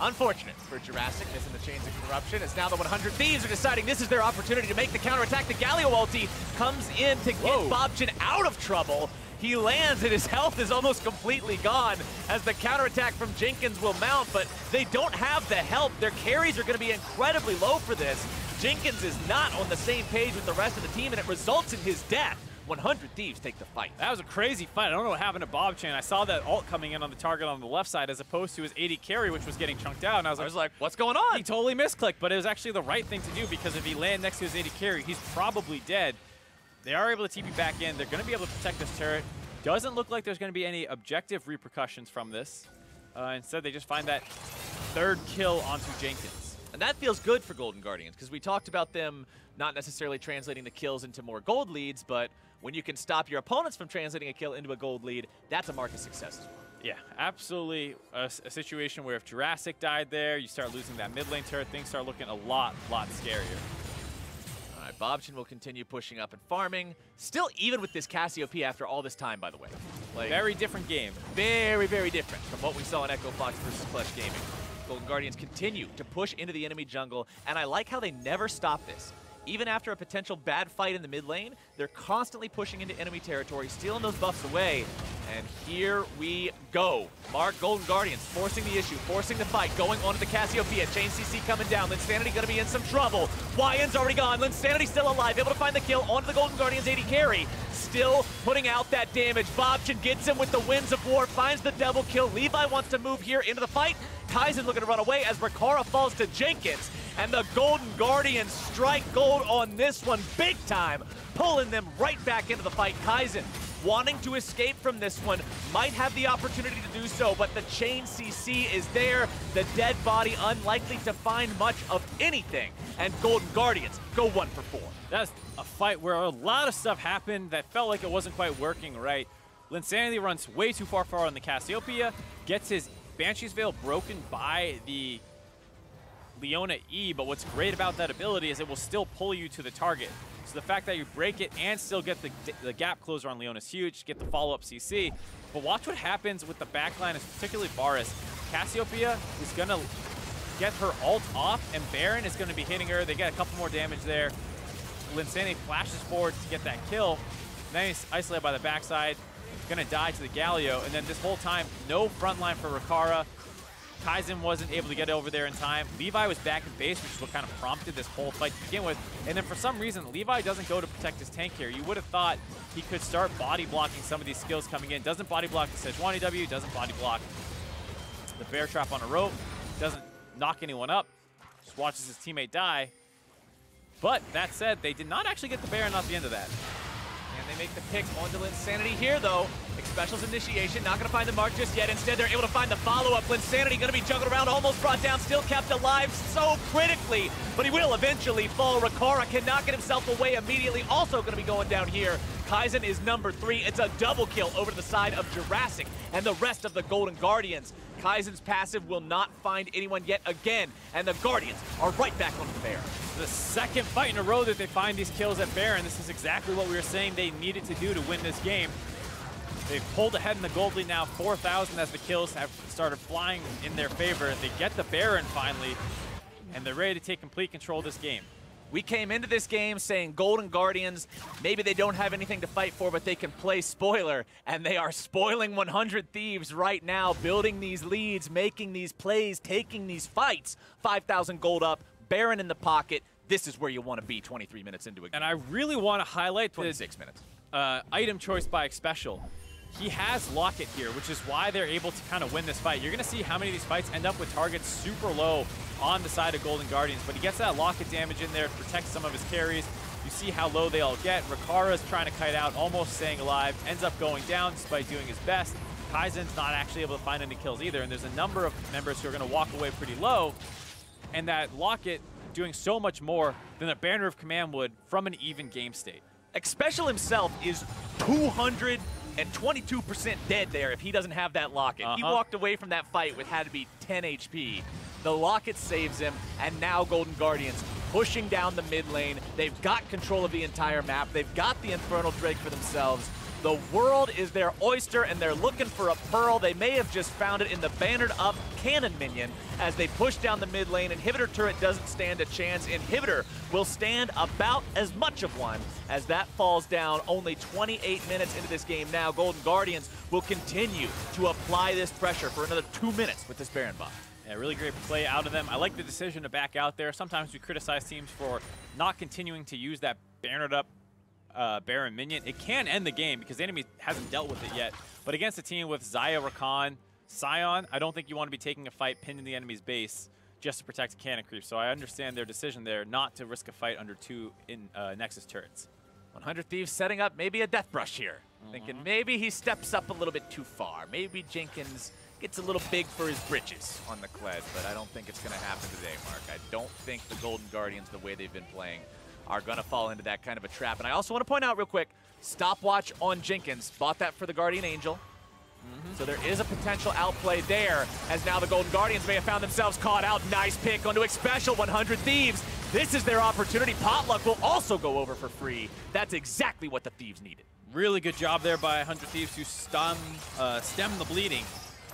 unfortunate for Jurassic missing the Chains of Corruption. As now the 100 Thieves are deciding this is their opportunity to make the counterattack. The Galio ulti comes in to get Whoa. Bobchin out of trouble. He lands and his health is almost completely gone as the counterattack from Jenkins will mount, but they don't have the help. Their carries are going to be incredibly low for this. Jenkins is not on the same page with the rest of the team, and it results in his death. 100 Thieves take the fight. That was a crazy fight. I don't know what happened to Bobchin. I saw that ult coming in on the target on the left side as opposed to his AD carry, which was getting chunked out. And I was I like, was like, what's going on? he totally misclicked, but it was actually the right thing to do because if he land next to his AD carry, he's probably dead. They are able to TP back in. They're going to be able to protect this turret. Doesn't look like there's going to be any objective repercussions from this. Uh, instead, they just find that third kill onto Jenkins. And that feels good for Golden Guardians because we talked about them not necessarily translating the kills into more gold leads, but when you can stop your opponents from translating a kill into a gold lead, that's a mark of success as well. Yeah, absolutely A situation where if Jurassic died there, you start losing that mid lane turret, things start looking a lot, lot scarier. All right, Bobchin will continue pushing up and farming. Still even with this Cassiopeia after all this time, by the way. Like, Very different game. very, very different from what we saw in Echo Fox versus Clutch Gaming. Golden Guardians continue to push into the enemy jungle, and I like how they never stop this. Even after a potential bad fight in the mid lane, they're constantly pushing into enemy territory, stealing those buffs away. And here we go. Mark Golden Guardians forcing the issue, forcing the fight, going on to the Cassiopeia. Chain CC coming down. Linsanity gonna be in some trouble. Wyan's already gone. Linsanity still alive, able to find the kill onto the Golden Guardians AD carry. Still putting out that damage. Bobchin gets him with the winds of war, finds the double kill. Levi wants to move here into the fight. Kaizen looking to run away as Rikara falls to Jenkins. And the Golden Guardians strike gold on this one big time, pulling them right back into the fight. Kaizen wanting to escape from this one, might have the opportunity to do so, but the chain CC is there. The dead body unlikely to find much of anything. And Golden Guardians go one for four. That's a fight where a lot of stuff happened that felt like it wasn't quite working right. Linsanity runs way too far forward on the Cassiopeia, gets his Banshee's Veil broken by the Leona E, but what's great about that ability is it will still pull you to the target. So the fact that you break it and still get the, the gap closer on Leona is huge, get the follow-up CC. But watch what happens with the backline, particularly Varus. Cassiopeia is going to get her ult off, and Baron is going to be hitting her. They get a couple more damage there. Linsane flashes forward to get that kill. Then he's isolated by the backside. Gonna die to the Galio. And then this whole time, no front line for Rikara. Kaizen wasn't able to get over there in time. Levi was back in base, which is what kind of prompted this whole fight to begin with. And then for some reason, Levi doesn't go to protect his tank here. You would have thought he could start body blocking some of these skills coming in. Doesn't body block the Sejuani W, doesn't body block the bear trap on a rope, doesn't knock anyone up, just watches his teammate die. But that said, they did not actually get the Baron off the end of that. And they make the pick onto Linsanity here, though. Xpecial's initiation, not going to find the mark just yet. Instead, they're able to find the follow-up. Linsanity going to be juggled around, almost brought down, still kept alive so critically. But he will eventually fall. Rikara cannot get himself away immediately. Also going to be going down here. Kaizen is number three. It's a double kill over to the side of Jurassic and the rest of the Golden Guardians. Kaizen's passive will not find anyone yet again. And the Guardians are right back on the bear. The second fight in a row that they find these kills at Baron. This is exactly what we were saying they needed to do to win this game. They've pulled ahead in the gold lead now, 4,000 as the kills have started flying in their favor. They get the Baron finally, and they're ready to take complete control of this game. We came into this game saying Golden Guardians, maybe they don't have anything to fight for, but they can play spoiler. And they are spoiling 100 Thieves right now, building these leads, making these plays, taking these fights. 5,000 gold up, Baron in the pocket. This is where you want to be 23 minutes into a game. And I really want to highlight 26 minutes. uh, item choice by Xpecial. He has Locket here, which is why they're able to kind of win this fight. You're going to see how many of these fights end up with targets super low on the side of Golden Guardians, but he gets that Locket damage in there to protect some of his carries. You see how low they all get. Rikara's trying to kite out, almost staying alive, ends up going down despite doing his best. Kaizen's not actually able to find any kills either, and there's a number of members who are going to walk away pretty low, and that Locket doing so much more than a Banner of Command would from an even game state. Xpecial himself is 222% dead there if he doesn't have that locket. He Uh-huh. walked away from that fight with had to be 10 HP. The locket saves him, and now Golden Guardians pushing down the mid lane. They've got control of the entire map. They've got the Infernal Drake for themselves. The world is their oyster, and they're looking for a pearl. They may have just found it in the bannered up cannon minion as they push down the mid lane. Inhibitor turret doesn't stand a chance. Inhibitor will stand about as much of one as that falls down. Only 28 minutes into this game now. Golden Guardians will continue to apply this pressure for another two minutes with this Baron buff. Yeah, really great play out of them. I like the decision to back out there. Sometimes we criticize teams for not continuing to use that bannered up uh, Baron minion. It can end the game because the enemy hasn't dealt with it yet. But against a team with Xayah, Rakan, Sion, I don't think you want to be taking a fight pinned in the enemy's base just to protect a cannon creep. So I understand their decision there not to risk a fight under two in uh, Nexus turrets. 100 Thieves setting up maybe a death brush here. Mm-hmm. Thinking maybe he steps up a little bit too far. Maybe Jenkins gets a little big for his britches on the Kled, but I don't think it's going to happen today, Mark. I don't think the Golden Guardians, the way they've been playing, are going to fall into that kind of a trap. And I also want to point out real quick, stopwatch on Jenkins. Bought that for the Guardian Angel. So there is a potential outplay there, as now the Golden Guardians may have found themselves caught out. Nice pick onto Xpecial 100 Thieves. This is their opportunity. Potluck will also go over for free. That's exactly what the Thieves needed. Really good job there by 100 Thieves to stun, uh, stem the bleeding.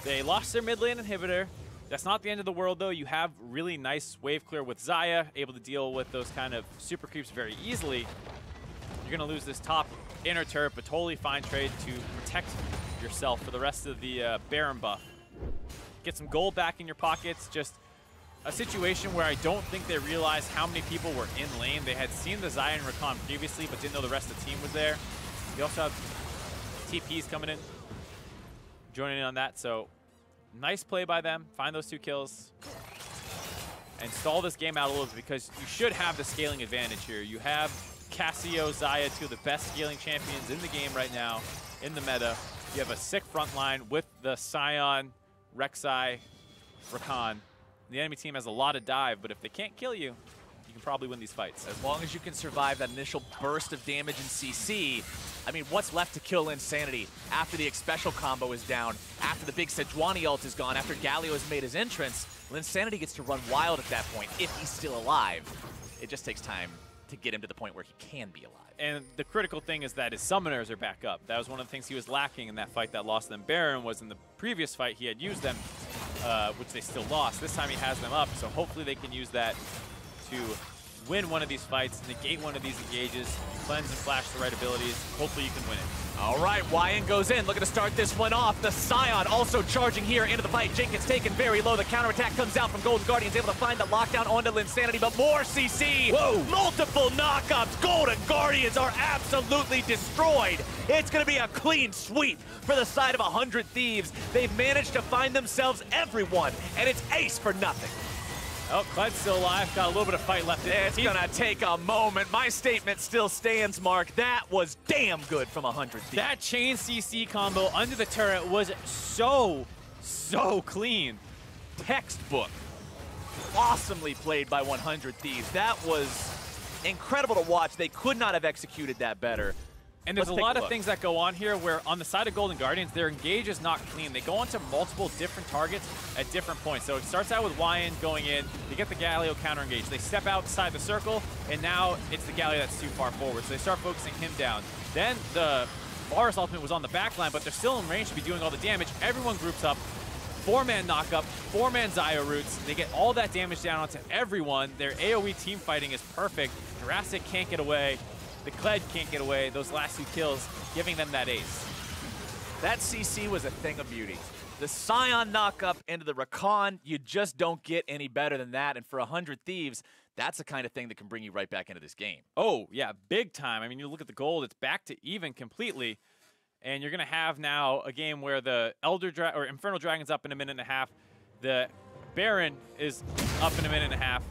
They lost their mid lane inhibitor. That's not the end of the world, though. You have really nice wave clear with Xayah, able to deal with those kind of super creeps very easily. You're going to lose this top inner turret, but totally fine trade to protect yourself for the rest of the uh, Baron buff. Get some gold back in your pockets. Just a situation where I don't think they realized how many people were in lane. They had seen the Sion Rakan previously, but didn't know the rest of the team was there. They also have TPs coming in, joining in on that. So nice play by them. Find those two kills and stall this game out a little bit because you should have the scaling advantage here. You have Cassio, Xayah, two of the best scaling champions in the game right now in the meta. You have a sick front line with the Sion, Rek'Sai, Rakan. The enemy team has a lot of dive, but if they can't kill you, you can probably win these fights. As long as you can survive that initial burst of damage in CC, I mean, what's left to kill Linsanity after the special combo is down, after the big Sejuani ult is gone, after Galio has made his entrance, Linsanity gets to run wild at that point, if he's still alive. It just takes time to get him to the point where he can be alive. And the critical thing is that his summoners are back up. That was one of the things he was lacking in that fight that lost them. Baron was in the previous fight he had used them, uh, which they still lost. This time he has them up, so hopefully they can use that to win one of these fights, negate one of these engages, cleanse and flash the right abilities. Hopefully you can win it. All right, Wyan goes in, looking to start this one off. The Sion also charging here into the fight. Jenkins taken very low. The counterattack comes out from Golden Guardians, able to find the lockdown onto Linsanity, but more CC. Whoa. Multiple knockups. Golden Guardians are absolutely destroyed. It's going to be a clean sweep for the side of 100 Thieves. They've managed to find themselves everyone, and it's ace for nothing. Oh, Kled's still alive. Got a little bit of fight left in him. It's going to take a moment. My statement still stands, Mark. That was damn good from 100 Thieves. That chain CC combo under the turret was so, so clean. textbook. Awesomely played by 100 Thieves. That was incredible to watch. They could not have executed that better. And there's Let's a lot a of things that go on here where on the side of Golden Guardians, their engage is not clean. They go onto multiple different targets at different points. So it starts out with Wyan going in, they get the Galio counter engage. They step outside the circle, and now it's the Galio that's too far forward. So they start focusing him down. Then the Varus ultimate was on the back line, but they're still in range to be doing all the damage. Everyone groups up. Four-man knockup, four-man Xayah roots. They get all that damage down onto everyone. Their AoE team fighting is perfect. Jurassic can't get away. The Kled can't get away. Those last two kills giving them that ace. That CC was a thing of beauty. The Sion knockup into the Rakan, you just don't get any better than that. And for 100 Thieves, that's the kind of thing that can bring you right back into this game. Oh, yeah, big time. I mean, you look at the gold, it's back to even completely. And you're going to have now a game where the Elder Dra- or Infernal Dragon's up in a minute and a half. The Baron is up in a minute and a half.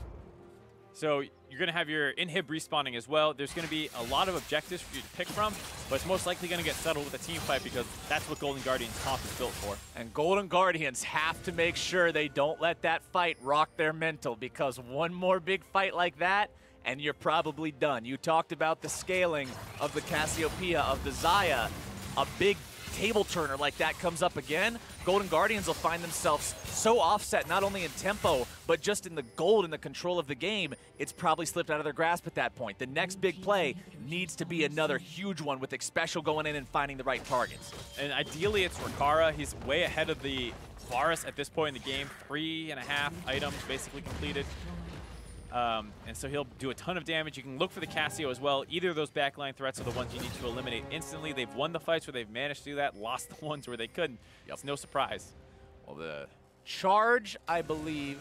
So you're going to have your inhib respawning as well. There's going to be a lot of objectives for you to pick from, but it's most likely going to get settled with a team fight because that's what Golden Guardians comp is built for. And Golden Guardians have to make sure they don't let that fight rock their mental because one more big fight like that and you're probably done. You talked about the scaling of the Cassiopeia, of the Xayah. A big table turner like that comes up again, Golden Guardians will find themselves so offset, not only in tempo, but just in the gold and the control of the game, it's probably slipped out of their grasp at that point. The next big play needs to be another huge one with Xpecial going in and finding the right targets. And ideally it's Rikara. He's way ahead of the Varus at this point in the game. Three and a half items basically completed. Um, and so he'll do a ton of damage. You can look for the Cassio as well. Either of those backline threats are the ones you need to eliminate instantly. They've won the fights where they've managed to do that, lost the ones where they couldn't. Yep. It's no surprise. Well, the charge, I believe,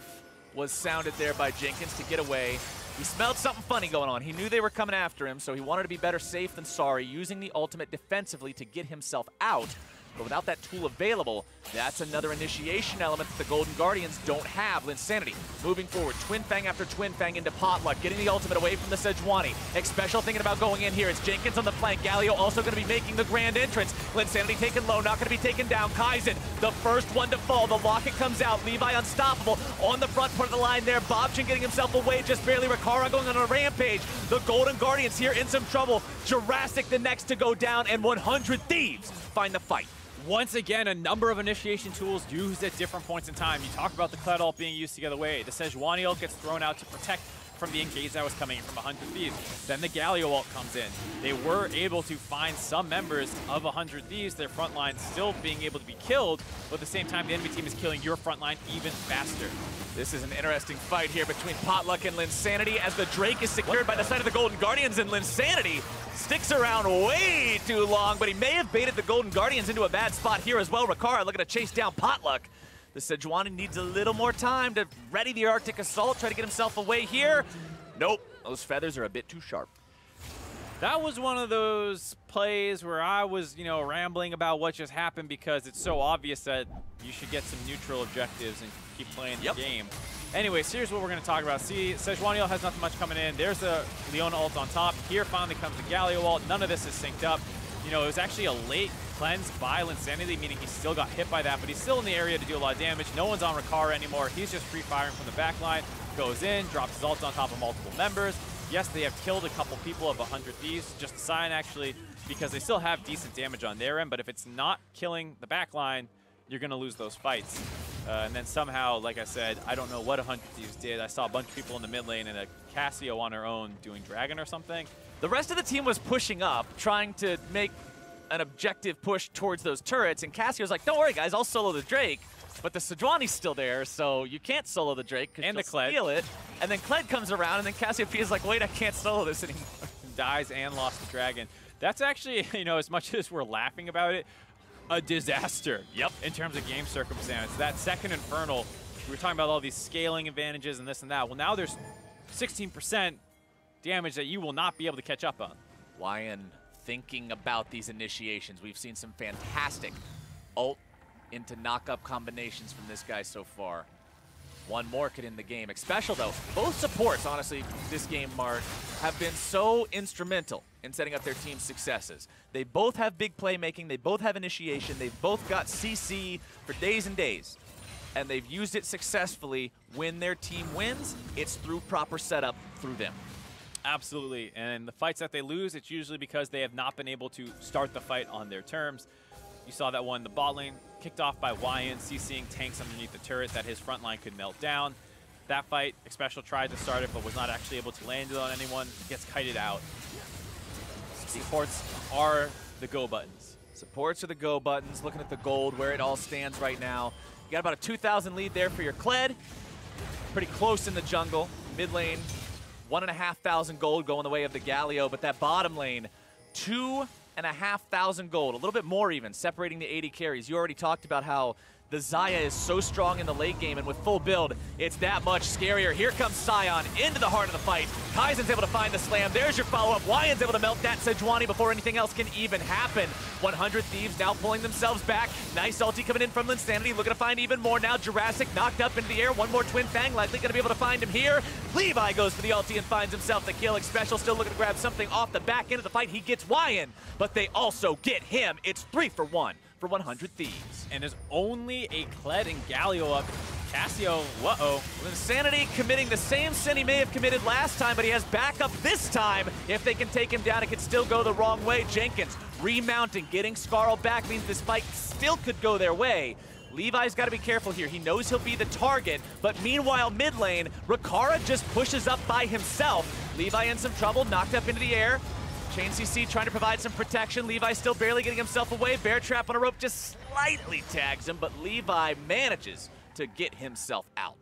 was sounded there by Jenkins to get away. He smelled something funny going on. He knew they were coming after him, so he wanted to be better safe than sorry, using the ultimate defensively to get himself out. But without that tool available, that's another initiation element that the Golden Guardians don't have. Linsanity moving forward. Twin Fang after Twin Fang into Potluck, getting the ultimate away from the Sejuani. Xpecial thinking about going in here. It's Jenkins on the flank. Galio also going to be making the grand entrance. Linsanity taken low, not going to be taken down. Kaizen, the first one to fall. The locket comes out. Levi unstoppable on the front part of the line there. Bobchin getting himself away just barely. Rikara going on a rampage. The Golden Guardians here in some trouble. Jurassic the next to go down, and 100 Thieves find the fight. Once again, a number of initiation tools used at different points in time. You talk about the Kled ult being used to get away. The Sejuani ult gets thrown out to protect from the engage that was coming in from 100 Thieves. Then the Galio ult comes in. They were able to find some members of 100 Thieves, their front line still being able to be killed, but at the same time, the enemy team is killing your front line even faster. This is an interesting fight here between Potluck and Linsanity as the Drake is secured by the side of the Golden Guardians and Linsanity sticks around way too long, but he may have baited the Golden Guardians into a bad spot here as well. Rikara looking to chase down Potluck. The Sejuani needs a little more time to ready the Arctic Assault, try to get himself away here. Nope, those feathers are a bit too sharp. That was one of those plays where I was, you know, rambling about what just happened because it's so obvious that you should get some neutral objectives and keep playing yep. the game. Anyways, here's what we're going to talk about. See, Sejuani has nothing much coming in. There's a Leona ult on top. Here finally comes the Galio ult. None of this is synced up. You know, it was actually a late cleanse by Linsanity, meaning he still got hit by that, but he's still in the area to do a lot of damage. No one's on Rikara anymore. He's just free firing from the back line, goes in, drops his ult on top of multiple members. Yes, they have killed a couple people of 100 Thieves, just a sign actually, because they still have decent damage on their end, but if it's not killing the back line, you're going to lose those fights. Uh, and then somehow, like I said, I don't know what 100 Thieves did. I saw a bunch of people in the mid lane and a Cassio on her own doing Dragon or something. The rest of the team was pushing up, trying to make an objective push towards those turrets, and Cassio's like, don't worry, guys, I'll solo the Drake. But the Sejuani's still there, so you can't solo the Drake because and the Kled. steal it. And then Kled comes around, and then Cassiopeia's like, wait, I can't solo this anymore. Dies and lost the Dragon. That's actually, you know, as much as we're laughing about it, a disaster. Yep. In terms of game circumstance. That second Infernal, we were talking about all these scaling advantages and this and that. Well, now there's 16% damage that you will not be able to catch up on. Wyan thinking about these initiations. We've seen some fantastic ult into knock-up combinations from this guy so far. One more could end the game. Xpecial though, both supports, honestly, this game, Mark, have been so instrumental in setting up their team's successes. They both have big playmaking. They both have initiation. They've both got CC for days and days. And they've used it successfully. When their team wins, it's through proper setup through them. Absolutely. And the fights that they lose, it's usually because they have not been able to start the fight on their terms. You saw that one, the bot lane kicked off by YN, CCing tanks underneath the turret that his front line could melt down. That fight, Xpecial tried to start it, but was not actually able to land it on anyone. Gets kited out. Supports are the go buttons. Supports are the go buttons. Looking at the gold, where it all stands right now. You got about a 2,000 lead there for your Kled. Pretty close in the jungle. Mid lane, one and a half thousand gold going the way of the Galio, but that bottom lane, two and a half thousand gold, a little bit more even, separating the AD carries. You already talked about how The Xayah is so strong in the late game, and with full build, it's that much scarier. Here comes Sion into the heart of the fight. Kaizen's able to find the slam. There's your follow-up. Wyan's able to melt that Sejuani before anything else can even happen. 100 Thieves now pulling themselves back. Nice ulti coming in from Linsanity, looking to find even more now. Jurassic knocked up into the air. One more Twin Fang, likely going to be able to find him here. Levi goes for the ulti and finds himself the kill. Xpecial still looking to grab something off the back end of the fight. He gets Wyan, but they also get him. It's three for one for 100 Thieves. And there's only a Kled and Galio up. Cassio, whoa. Oh, Linsanity committing the same sin he may have committed last time, but he has backup this time. If they can take him down, it could still go the wrong way. Jenkins remounting, getting Skaarl back means this fight still could go their way. Levi's got to be careful here. He knows he'll be the target, but meanwhile, mid lane, Rikara just pushes up by himself. Levi in some trouble, knocked up into the air. Chain CC trying to provide some protection. Levi still barely getting himself away. Bear Trap on a rope just slightly tags him, but Levi manages to get himself out.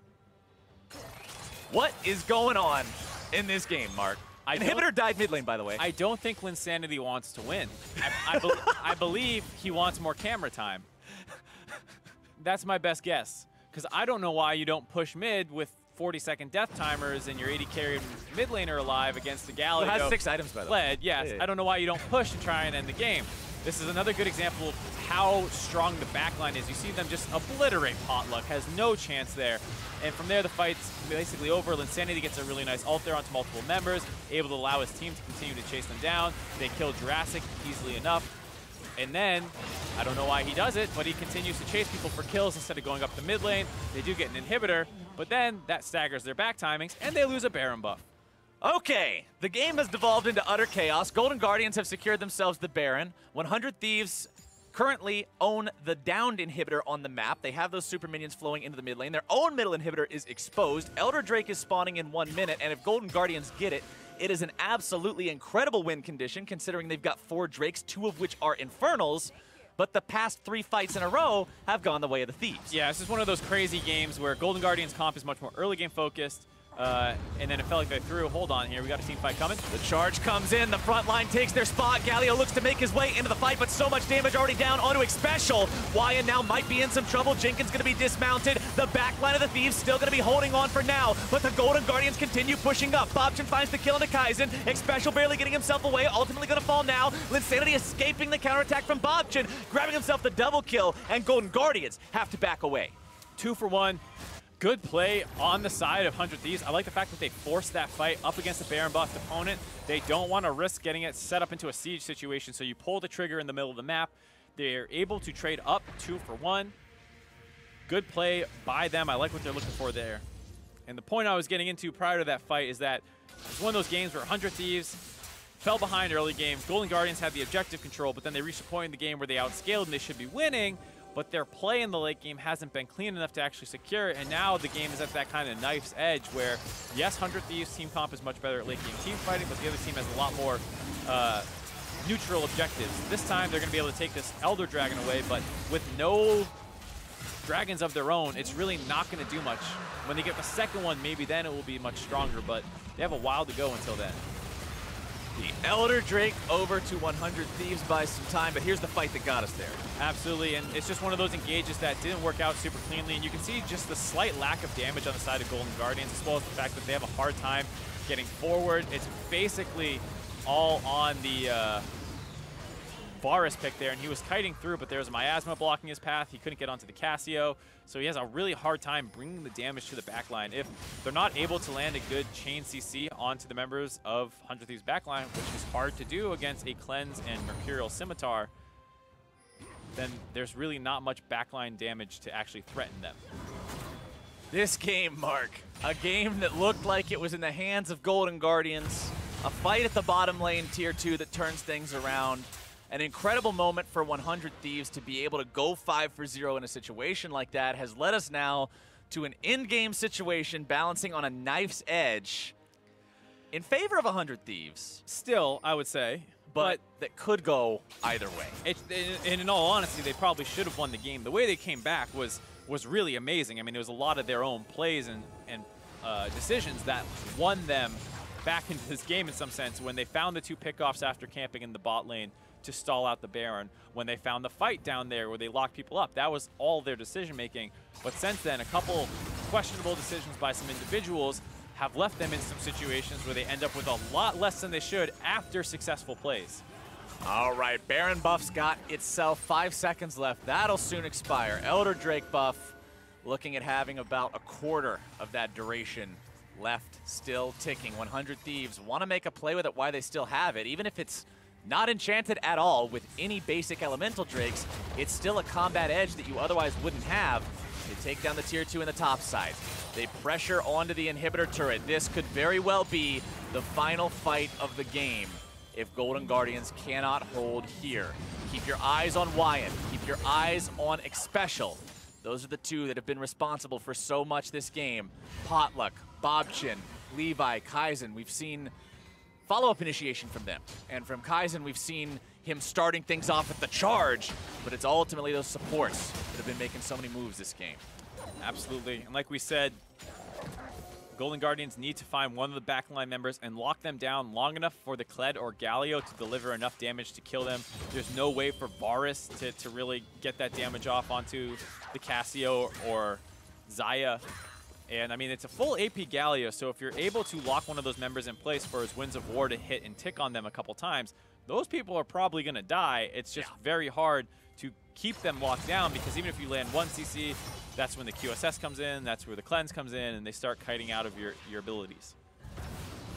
What is going on in this game, Mark? I Inhibitor died mid lane, by the way. I don't think Linsanity wants to win. I, I, be I believe he wants more camera time. That's my best guess. Because I don't know why you don't push mid with 40 second death timers and your AD carry mid laner alive against the Galio. It has six items by the way. Yes. Yeah, yeah. I don't know why you don't push and try and end the game. This is another good example of how strong the backline is. You see them just obliterate Potluck, has no chance there. And from there, the fight's basically over. Linsanity gets a really nice ult there onto multiple members, able to allow his team to continue to chase them down. They kill Jurassic easily enough. And then, I don't know why he does it, but he continues to chase people for kills instead of going up the mid lane. They do get an inhibitor, but then that staggers their back timings, and they lose a Baron buff. Okay, the game has devolved into utter chaos. Golden Guardians have secured themselves the Baron. 100 Thieves currently own the downed inhibitor on the map. They have those super minions flowing into the mid lane. Their own middle inhibitor is exposed. Elder Drake is spawning in one minute, and if Golden Guardians get it, it is an absolutely incredible win condition considering they've got four Drakes, two of which are Infernals but the past three fights in a row have gone the way of the Thieves. Yeah, this is one of those crazy games where Golden Guardians comp is much more early game focused. Uh, and then it felt like they threw. Hold on here. We got a team fight coming. The charge comes in. The front line takes their spot. Galio looks to make his way into the fight, but so much damage already down onto Xpecial. Wyan now might be in some trouble. Jenkins going to be dismounted. The back line of the Thieves still going to be holding on for now, but the Golden Guardians continue pushing up. Bobchin finds the kill into Kaizen. Xpecial barely getting himself away. Ultimately going to fall now. Linsanity escaping the counterattack from Bobchin, grabbing himself the double kill, and Golden Guardians have to back away. Two for one good play on the side of 100 Thieves. I like the fact that they forced that fight up against a Baron buffed opponent. They don't want to risk getting it set up into a siege situation, so you pull the trigger in the middle of the map. They're able to trade up two for one. Good play by them. I like what they're looking for there. And the point I was getting into prior to that fight is that it's one of those games where 100 Thieves fell behind early games. Golden Guardians had the objective control, but then they reached a point in the game where they outscaled and they should be winning but their play in the late game hasn't been clean enough to actually secure it, and now the game is at that kind of knife's edge where, yes, 100 Thieves team comp is much better at late game team fighting, but the other team has a lot more uh, neutral objectives. This time they're going to be able to take this Elder Dragon away, but with no dragons of their own, it's really not going to do much. When they get the second one, maybe then it will be much stronger, but they have a while to go until then. The Elder Drake over to 100 Thieves by some time, but here's the fight that got us there. Absolutely, and it's just one of those engages that didn't work out super cleanly, and you can see just the slight lack of damage on the side of Golden Guardians, as well as the fact that they have a hard time getting forward. It's basically all on the uh, Varus pick there, and he was kiting through, but there was a Miasma blocking his path. He couldn't get onto the Cassio, so he has a really hard time bringing the damage to the backline. If they're not able to land a good chain CC onto the members of 100 Thieves backline, which is hard to do against a Cleanse and Mercurial Scimitar, then there's really not much backline damage to actually threaten them. This game, Mark, a game that looked like it was in the hands of Golden Guardians, a fight at the bottom lane tier 2 that turns things around, an incredible moment for 100 Thieves to be able to go 5 for 0 in a situation like that has led us now to an in-game situation balancing on a knife's edge in favor of 100 Thieves. Still, I would say. But, but that could go either way. It, and in all honesty, they probably should have won the game. The way they came back was was really amazing. I mean, there was a lot of their own plays and, and uh, decisions that won them back into this game in some sense when they found the two pickoffs after camping in the bot lane to stall out the Baron. When they found the fight down there where they locked people up, that was all their decision making. But since then, a couple questionable decisions by some individuals have left them in some situations where they end up with a lot less than they should after successful plays. All right, Baron buff's got itself five seconds left. That'll soon expire. Elder Drake buff looking at having about a quarter of that duration left still ticking. 100 Thieves want to make a play with it while they still have it, even if it's not enchanted at all with any basic elemental drakes, it's still a combat edge that you otherwise wouldn't have. to take down the tier two in the top side. They pressure onto the inhibitor turret. This could very well be the final fight of the game if Golden Guardians cannot hold here. Keep your eyes on Wyan. Keep your eyes on Xpecial. Those are the two that have been responsible for so much this game. Potluck, Bobchin, Levi, Kaizen. We've seen follow-up initiation from them. And from Kaizen, we've seen him starting things off at the charge, but it's ultimately those supports that have been making so many moves this game. Absolutely. And like we said, Golden Guardians need to find one of the backline members and lock them down long enough for the Kled or Galio to deliver enough damage to kill them. There's no way for Varus to, to really get that damage off onto the Cassio or Xayah. And I mean, it's a full AP Galio, so if you're able to lock one of those members in place for his Winds of War to hit and tick on them a couple times, those people are probably going to die. It's just yeah. very hard to keep them locked down because even if you land one CC, that's when the QSS comes in, that's where the cleanse comes in, and they start kiting out of your, your abilities.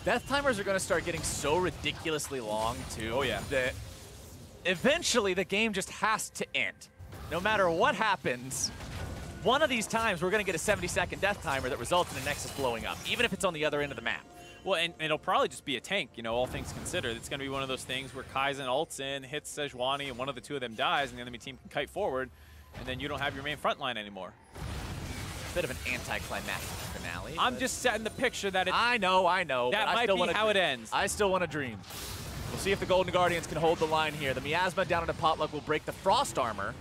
Death timers are going to start getting so ridiculously long, too. Oh, yeah. That eventually the game just has to end. No matter what happens, one of these times we're going to get a 70 second death timer that results in a Nexus blowing up, even if it's on the other end of the map. Well, and, and it'll probably just be a tank, you know, all things considered. It's going to be one of those things where Kaizen ults in, hits Sejuani, and one of the two of them dies, and the enemy team can kite forward, and then you don't have your main front line anymore. Bit of an anticlimactic finale. I'm just setting the picture that it. I know, I know. That might be how dream. it ends. I still want to dream. We'll see if the Golden Guardians can hold the line here. The Miasma down into Potluck will break the Frost Armor,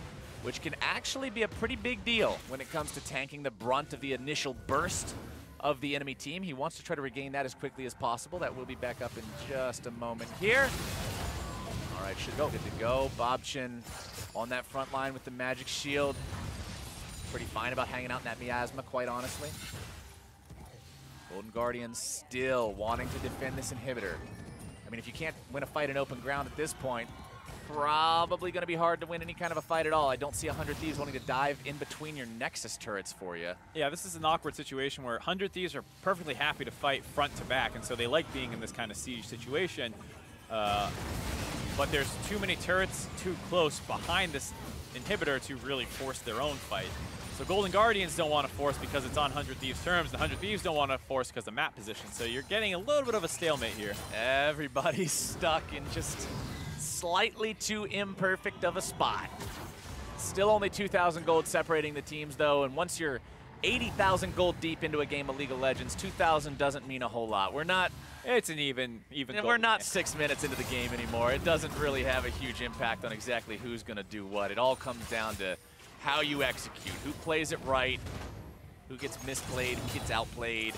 which can actually be a pretty big deal when it comes to tanking the brunt of the initial burst of the enemy team. He wants to try to regain that as quickly as possible. That will be back up in just a moment here. All right, should go. Good to go. Bobchin on that front line with the magic shield. Pretty fine about hanging out in that miasma, quite honestly. Golden Guardians still wanting to defend this inhibitor. I mean, if you can't win a fight in open ground at this point, probably going to be hard to win any kind of a fight at all. I don't see 100 Thieves wanting to dive in between your Nexus turrets for you. Yeah, this is an awkward situation where 100 Thieves are perfectly happy to fight front to back, and so they like being in this kind of siege situation. Uh, but there's too many turrets too close behind this inhibitor to really force their own fight. So Golden Guardians don't want to force because it's on 100 Thieves terms. The 100 Thieves don't want to force because of map position. So you're getting a little bit of a stalemate here. Everybody's stuck in just slightly too imperfect of a spot. Still only 2,000 gold separating the teams, though, and once you're 80,000 gold deep into a game of League of Legends, 2,000 doesn't mean a whole lot. We're not... It's an even, even. We're not six minutes into the game anymore. It doesn't really have a huge impact on exactly who's going to do what. It all comes down to how you execute, who plays it right, who gets misplayed, who gets outplayed.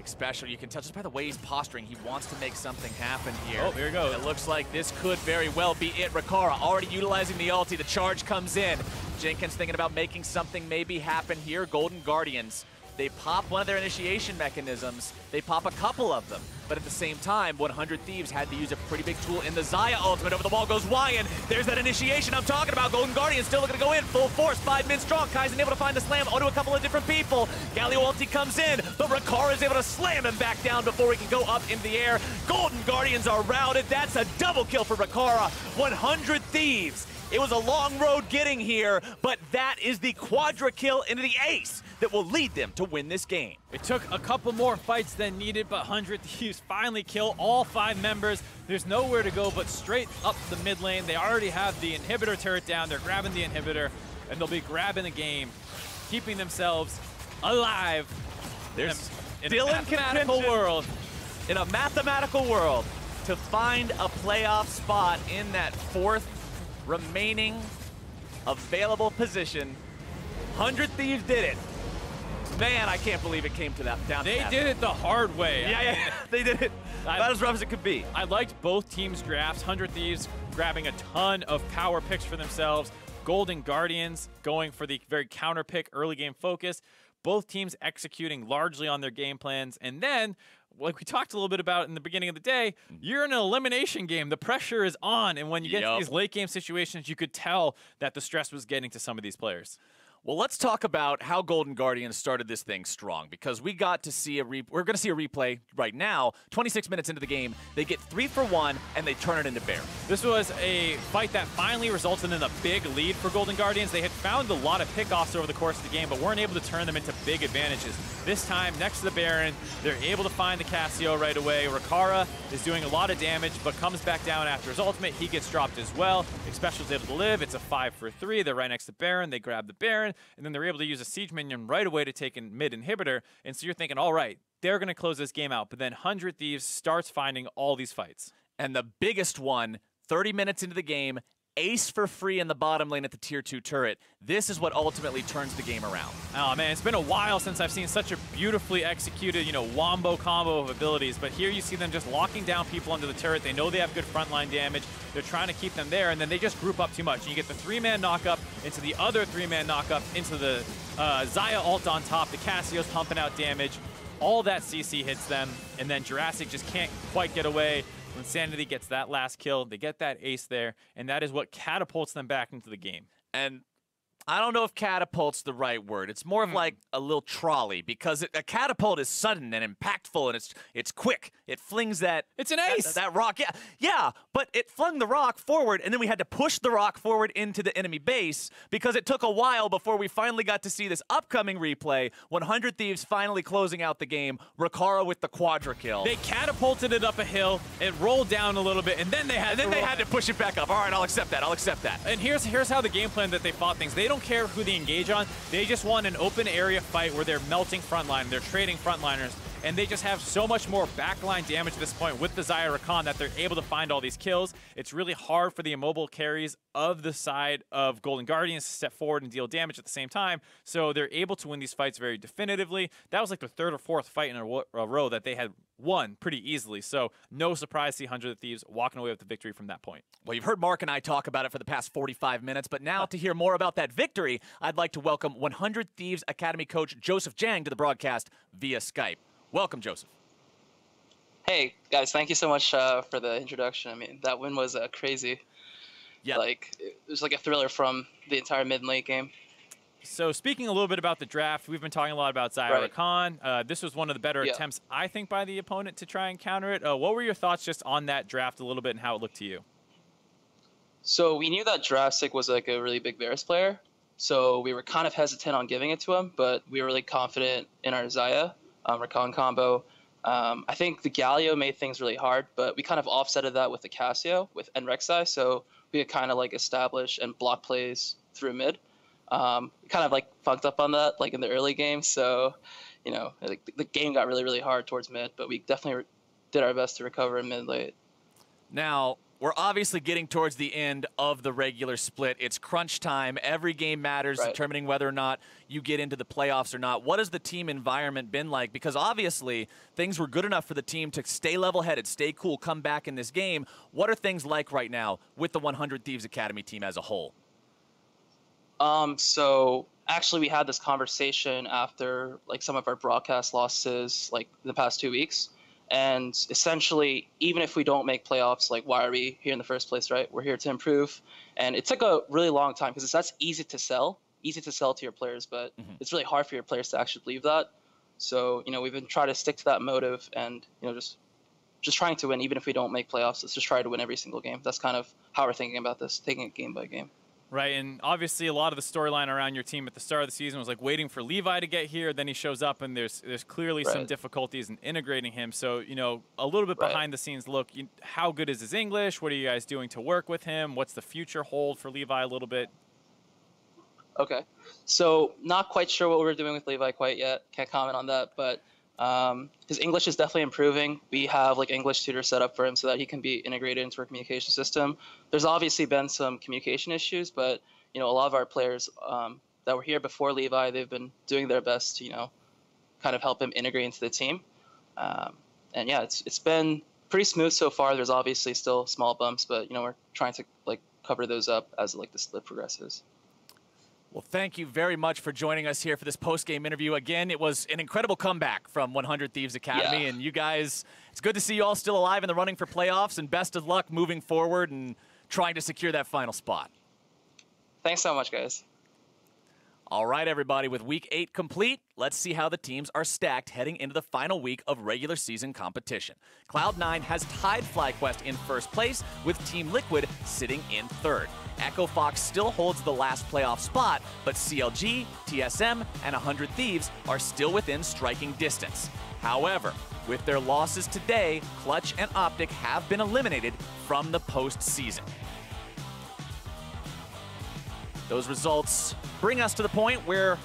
Xpecial. You can tell just by the way he's posturing, he wants to make something happen here. Oh, here we go. It looks like this could very well be it. Rikara already utilizing the ulti. The charge comes in. Jenkins thinking about making something maybe happen here. Golden Guardians they pop one of their initiation mechanisms. They pop a couple of them. But at the same time, 100 Thieves had to use a pretty big tool in the Xayah ultimate. Over the wall goes Wyan. There's that initiation I'm talking about. Golden Guardian still looking to go in. Full force, five men strong. Kaizen able to find the slam onto a couple of different people. Galio ulti comes in, but Rikara is able to slam him back down before he can go up into the air. Golden Guardians are routed. That's a double kill for Rikara. 100 Thieves it was a long road getting here, but that is the quadra kill into the ace that will lead them to win this game. It took a couple more fights than needed, but 100 Thieves finally kill all five members. There's nowhere to go but straight up the mid lane. They already have the inhibitor turret down. They're grabbing the inhibitor, and they'll be grabbing the game, keeping themselves alive. There's in a, in a mathematical world. In a mathematical world, to find a playoff spot in that fourth remaining available position. 100 Thieves did it. Man, I can't believe it came to that down. They did it the hard way. Yeah, yeah, they did it about as rough as it could be. I liked both teams' drafts. 100 Thieves grabbing a ton of power picks for themselves. Golden Guardians going for the very counter pick, early game focus. Both teams executing largely on their game plans. And then, like we talked a little bit about in the beginning of the day, mm-hmm. you're in an elimination game. The pressure is on. And when you get to these late game situations, you could tell that the stress was getting to some of these players. Well, let's talk about how Golden Guardians started this thing strong because we got to see a re- we're going to see a replay right now. 26 minutes into the game, they get three for one and they turn it into bear. This was a fight that finally resulted in a big lead for Golden Guardians. They had found a lot of pickoffs over the course of the game, but weren't able to turn them into big advantages. This time, next to the Baron, they're able to find the Cassio right away. Rikara is doing a lot of damage, but comes back down after his ultimate. He gets dropped as well. Xpecial is able to live. It's a five for three. They're right next to Baron. They grab the Baron, and then they're able to use a siege minion right away to take a mid inhibitor. And so you're thinking, all right, they're going to close this game out. But then 100 Thieves starts finding all these fights. And the biggest one, 30 minutes into the game, ace for free in the bottom lane at the tier 2 turret. This is what ultimately turns the game around. Oh man, it's been a while since I've seen such a beautifully executed, you know, wombo combo of abilities. But here you see them just locking down people under the turret. They know they have good frontline damage. They're trying to keep them there, and then they just group up too much. And you get the three-man knockup into the other three-man knockup into the uh, Zaya ult on top. The Cassio's pumping out damage. All that CC hits them, and then Jurassic just can't quite get away. Linsanity gets that last kill, they get that ace there, and that is what catapults them back into the game. And I don't know if catapult's the right word. It's more of hmm. like a little trolley because it, a catapult is sudden and impactful and it's it's quick. It flings that It's an ace. That, rock, yeah, yeah. But it flung the rock forward, and then we had to push the rock forward into the enemy base because it took a while before we finally got to see this upcoming replay. 100 Thieves finally closing out the game. Rikara with the quadra kill. They catapulted it up a hill. It rolled down a little bit, and then they had then to they had to push it back up. All right, I'll accept that. I'll accept that. And here's here's how the game plan that they fought things. They don't care who they engage on. They just want an open area fight where they're melting frontline. They're trading frontliners. And they just have so much more backline damage at this point with the Xayah Rakan that they're able to find all these kills. It's really hard for the immobile carries of the side of Golden Guardians to step forward and deal damage at the same time. So they're able to win these fights very definitively. That was like the third or fourth fight in a, a row that they had won pretty easily. So no surprise to see 100 Thieves walking away with the victory from that point. Well, you've heard Mark and I talk about it for the past 45 minutes, but now to hear more about that victory, I'd like to welcome 100 Thieves Academy coach Joseph Jang to the broadcast via Skype. Welcome, Joseph. Hey guys, thank you so much uh, for the introduction. I mean, that win was uh, crazy. Yeah. Like it was like a thriller from the entire mid and late game. So speaking a little bit about the draft, we've been talking a lot about Xayah Right. Khan. Uh, this was one of the better Yeah. attempts, I think, by the opponent to try and counter it. Uh, what were your thoughts just on that draft a little bit and how it looked to you? So we knew that Jurassic was like a really big Varus player. So we were kind of hesitant on giving it to him, but we were really confident in our Xayah, um, Rakan combo. Um, I think the Galio made things really hard, but we kind of offsetted that with the Cassio with Rek'Sai, so we could kind of like establish and block plays through mid. Um, kind of like fucked up on that like in the early game, so you know like, the game got really really hard towards mid, but we definitely re- did our best to recover in mid late. Now, we're obviously getting towards the end of the regular split. It's crunch time. Every game matters, Right. determining whether or not you get into the playoffs or not. What has the team environment been like? Because obviously, things were good enough for the team to stay level headed, stay cool, come back in this game. What are things like right now with the 100 Thieves Academy team as a whole? Um, so actually, we had this conversation after like some of our broadcast losses, like the past two weeks, and essentially, even if we don't make playoffs, like why are we here in the first place, right? We're here to improve, and it took a really long time because that's easy to sell, easy to sell to your players, but mm-hmm. it's really hard for your players to actually believe that. So you know, we've been trying to stick to that motive, and you know, just just trying to win, even if we don't make playoffs. Let's just try to win every single game. That's kind of how we're thinking about this, taking it game by game. Right, and obviously a lot of the storyline around your team at the start of the season was like waiting for Levi to get here. Then he shows up, and there's there's clearly some difficulties in integrating him. So you know, a little bit Right. behind the scenes look. You, how good is his English? What are you guys doing to work with him? What's the future hold for Levi? A little bit. Okay. So not quite sure what we're doing with Levi quite yet. Can't comment on that, but um, his English is definitely improving. We have like English tutor set up for him so that he can be integrated into our communication system. There's obviously been some communication issues, but you know a lot of our players um, that were here before Levi, they've been doing their best to you know kind of help him integrate into the team. Um, and yeah, it's it's been pretty smooth so far. There's obviously still small bumps, but you know we're trying to like cover those up as like the slip progresses. Well, thank you very much for joining us here for this post-game interview. Again, it was an incredible comeback from 100 Thieves Academy, Yeah. and you guys, it's good to see you all still alive in the running for playoffs, and best of luck moving forward and trying to secure that final spot. Thanks so much, guys. All right, everybody, with week eight complete, let's see how the teams are stacked heading into the final week of regular season competition. Cloud9 has tied FlyQuest in first place, with Team Liquid sitting in third. Echo Fox still holds the last playoff spot, but CLG, TSM, and 100 Thieves are still within striking distance. However, with their losses today, Clutch and OpTic have been eliminated from the postseason. Those results bring us to the point where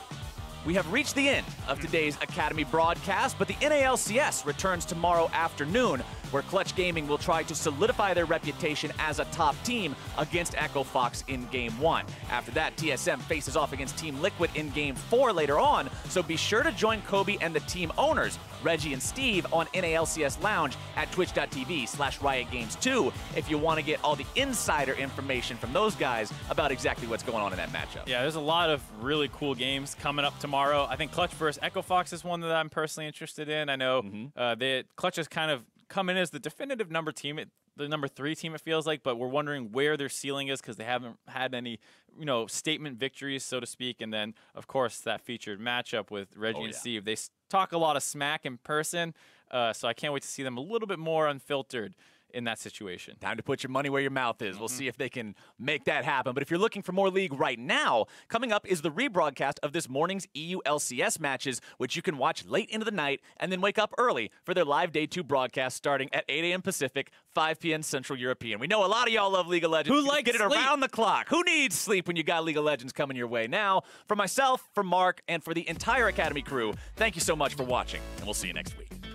we have reached the end of today's Academy broadcast, but the NALCS returns tomorrow afternoon, where Clutch Gaming will try to solidify their reputation as a top team against Echo Fox in Game 1. After that, TSM faces off against Team Liquid in Game 4 later on, so be sure to join Kobe and the team owners, Reggie and Steve, on NALCS Lounge at twitch.tv slash Riot Games 2 if you want to get all the insider information from those guys about exactly what's going on in that matchup. Yeah, there's a lot of really cool games coming up tomorrow. I think Clutch versus Echo Fox is one that I'm personally interested in. I know uh, they Clutch has kind of come in as the definitive number team, it, the number three team. It feels like, but we're wondering where their ceiling is because they haven't had any, you know, statement victories, so to speak. And then, of course, that featured matchup with Reggie Oh, and yeah. Steve. They talk a lot of smack in person, uh, so I can't wait to see them a little bit more unfiltered in that situation. Time to put your money where your mouth is. We'll mm-hmm. see if they can make that happen. But if you're looking for more league right now, coming up is the rebroadcast of this morning's EU LCS matches, which you can watch late into the night and then wake up early for their live day two broadcast starting at 8 a.m. Pacific, 5 p.m. Central European. We know a lot of y'all love League of Legends. Who likes it sleep? around the clock? Who needs sleep when you got League of Legends coming your way? Now, for myself, for Mark, and for the entire Academy crew, thank you so much for watching, and we'll see you next week.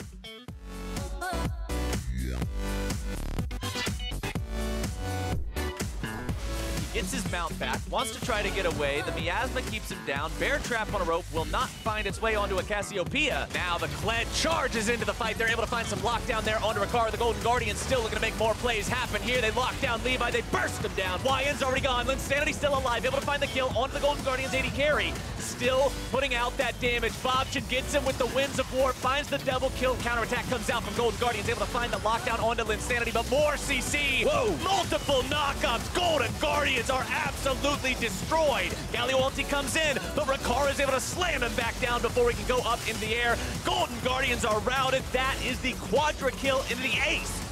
Gets his mount back, wants to try to get away. The miasma keeps him down. Bear trap on a rope will not find its way onto a Cassiopeia. Now the Kled charges into the fight. They're able to find some lockdown there onto Rikara. The Golden Guardian still looking to make more plays happen here. They lock down Levi. They burst him down. Wyan's already gone. Linsanity still alive. Able to find the kill onto the Golden Guardian's AD carry. Still putting out that damage. Bobchin gets him with the Winds of War. Finds the double kill. Counterattack comes out from Golden Guardians. Able to find the lockdown onto Linsanity. But more CC. Whoa. Multiple knockups. Golden Are absolutely destroyed. Galiolti comes in, but Rikara is able to slam him back down before he can go up in the air. Golden Guardians are routed. That is the quadra kill into the ace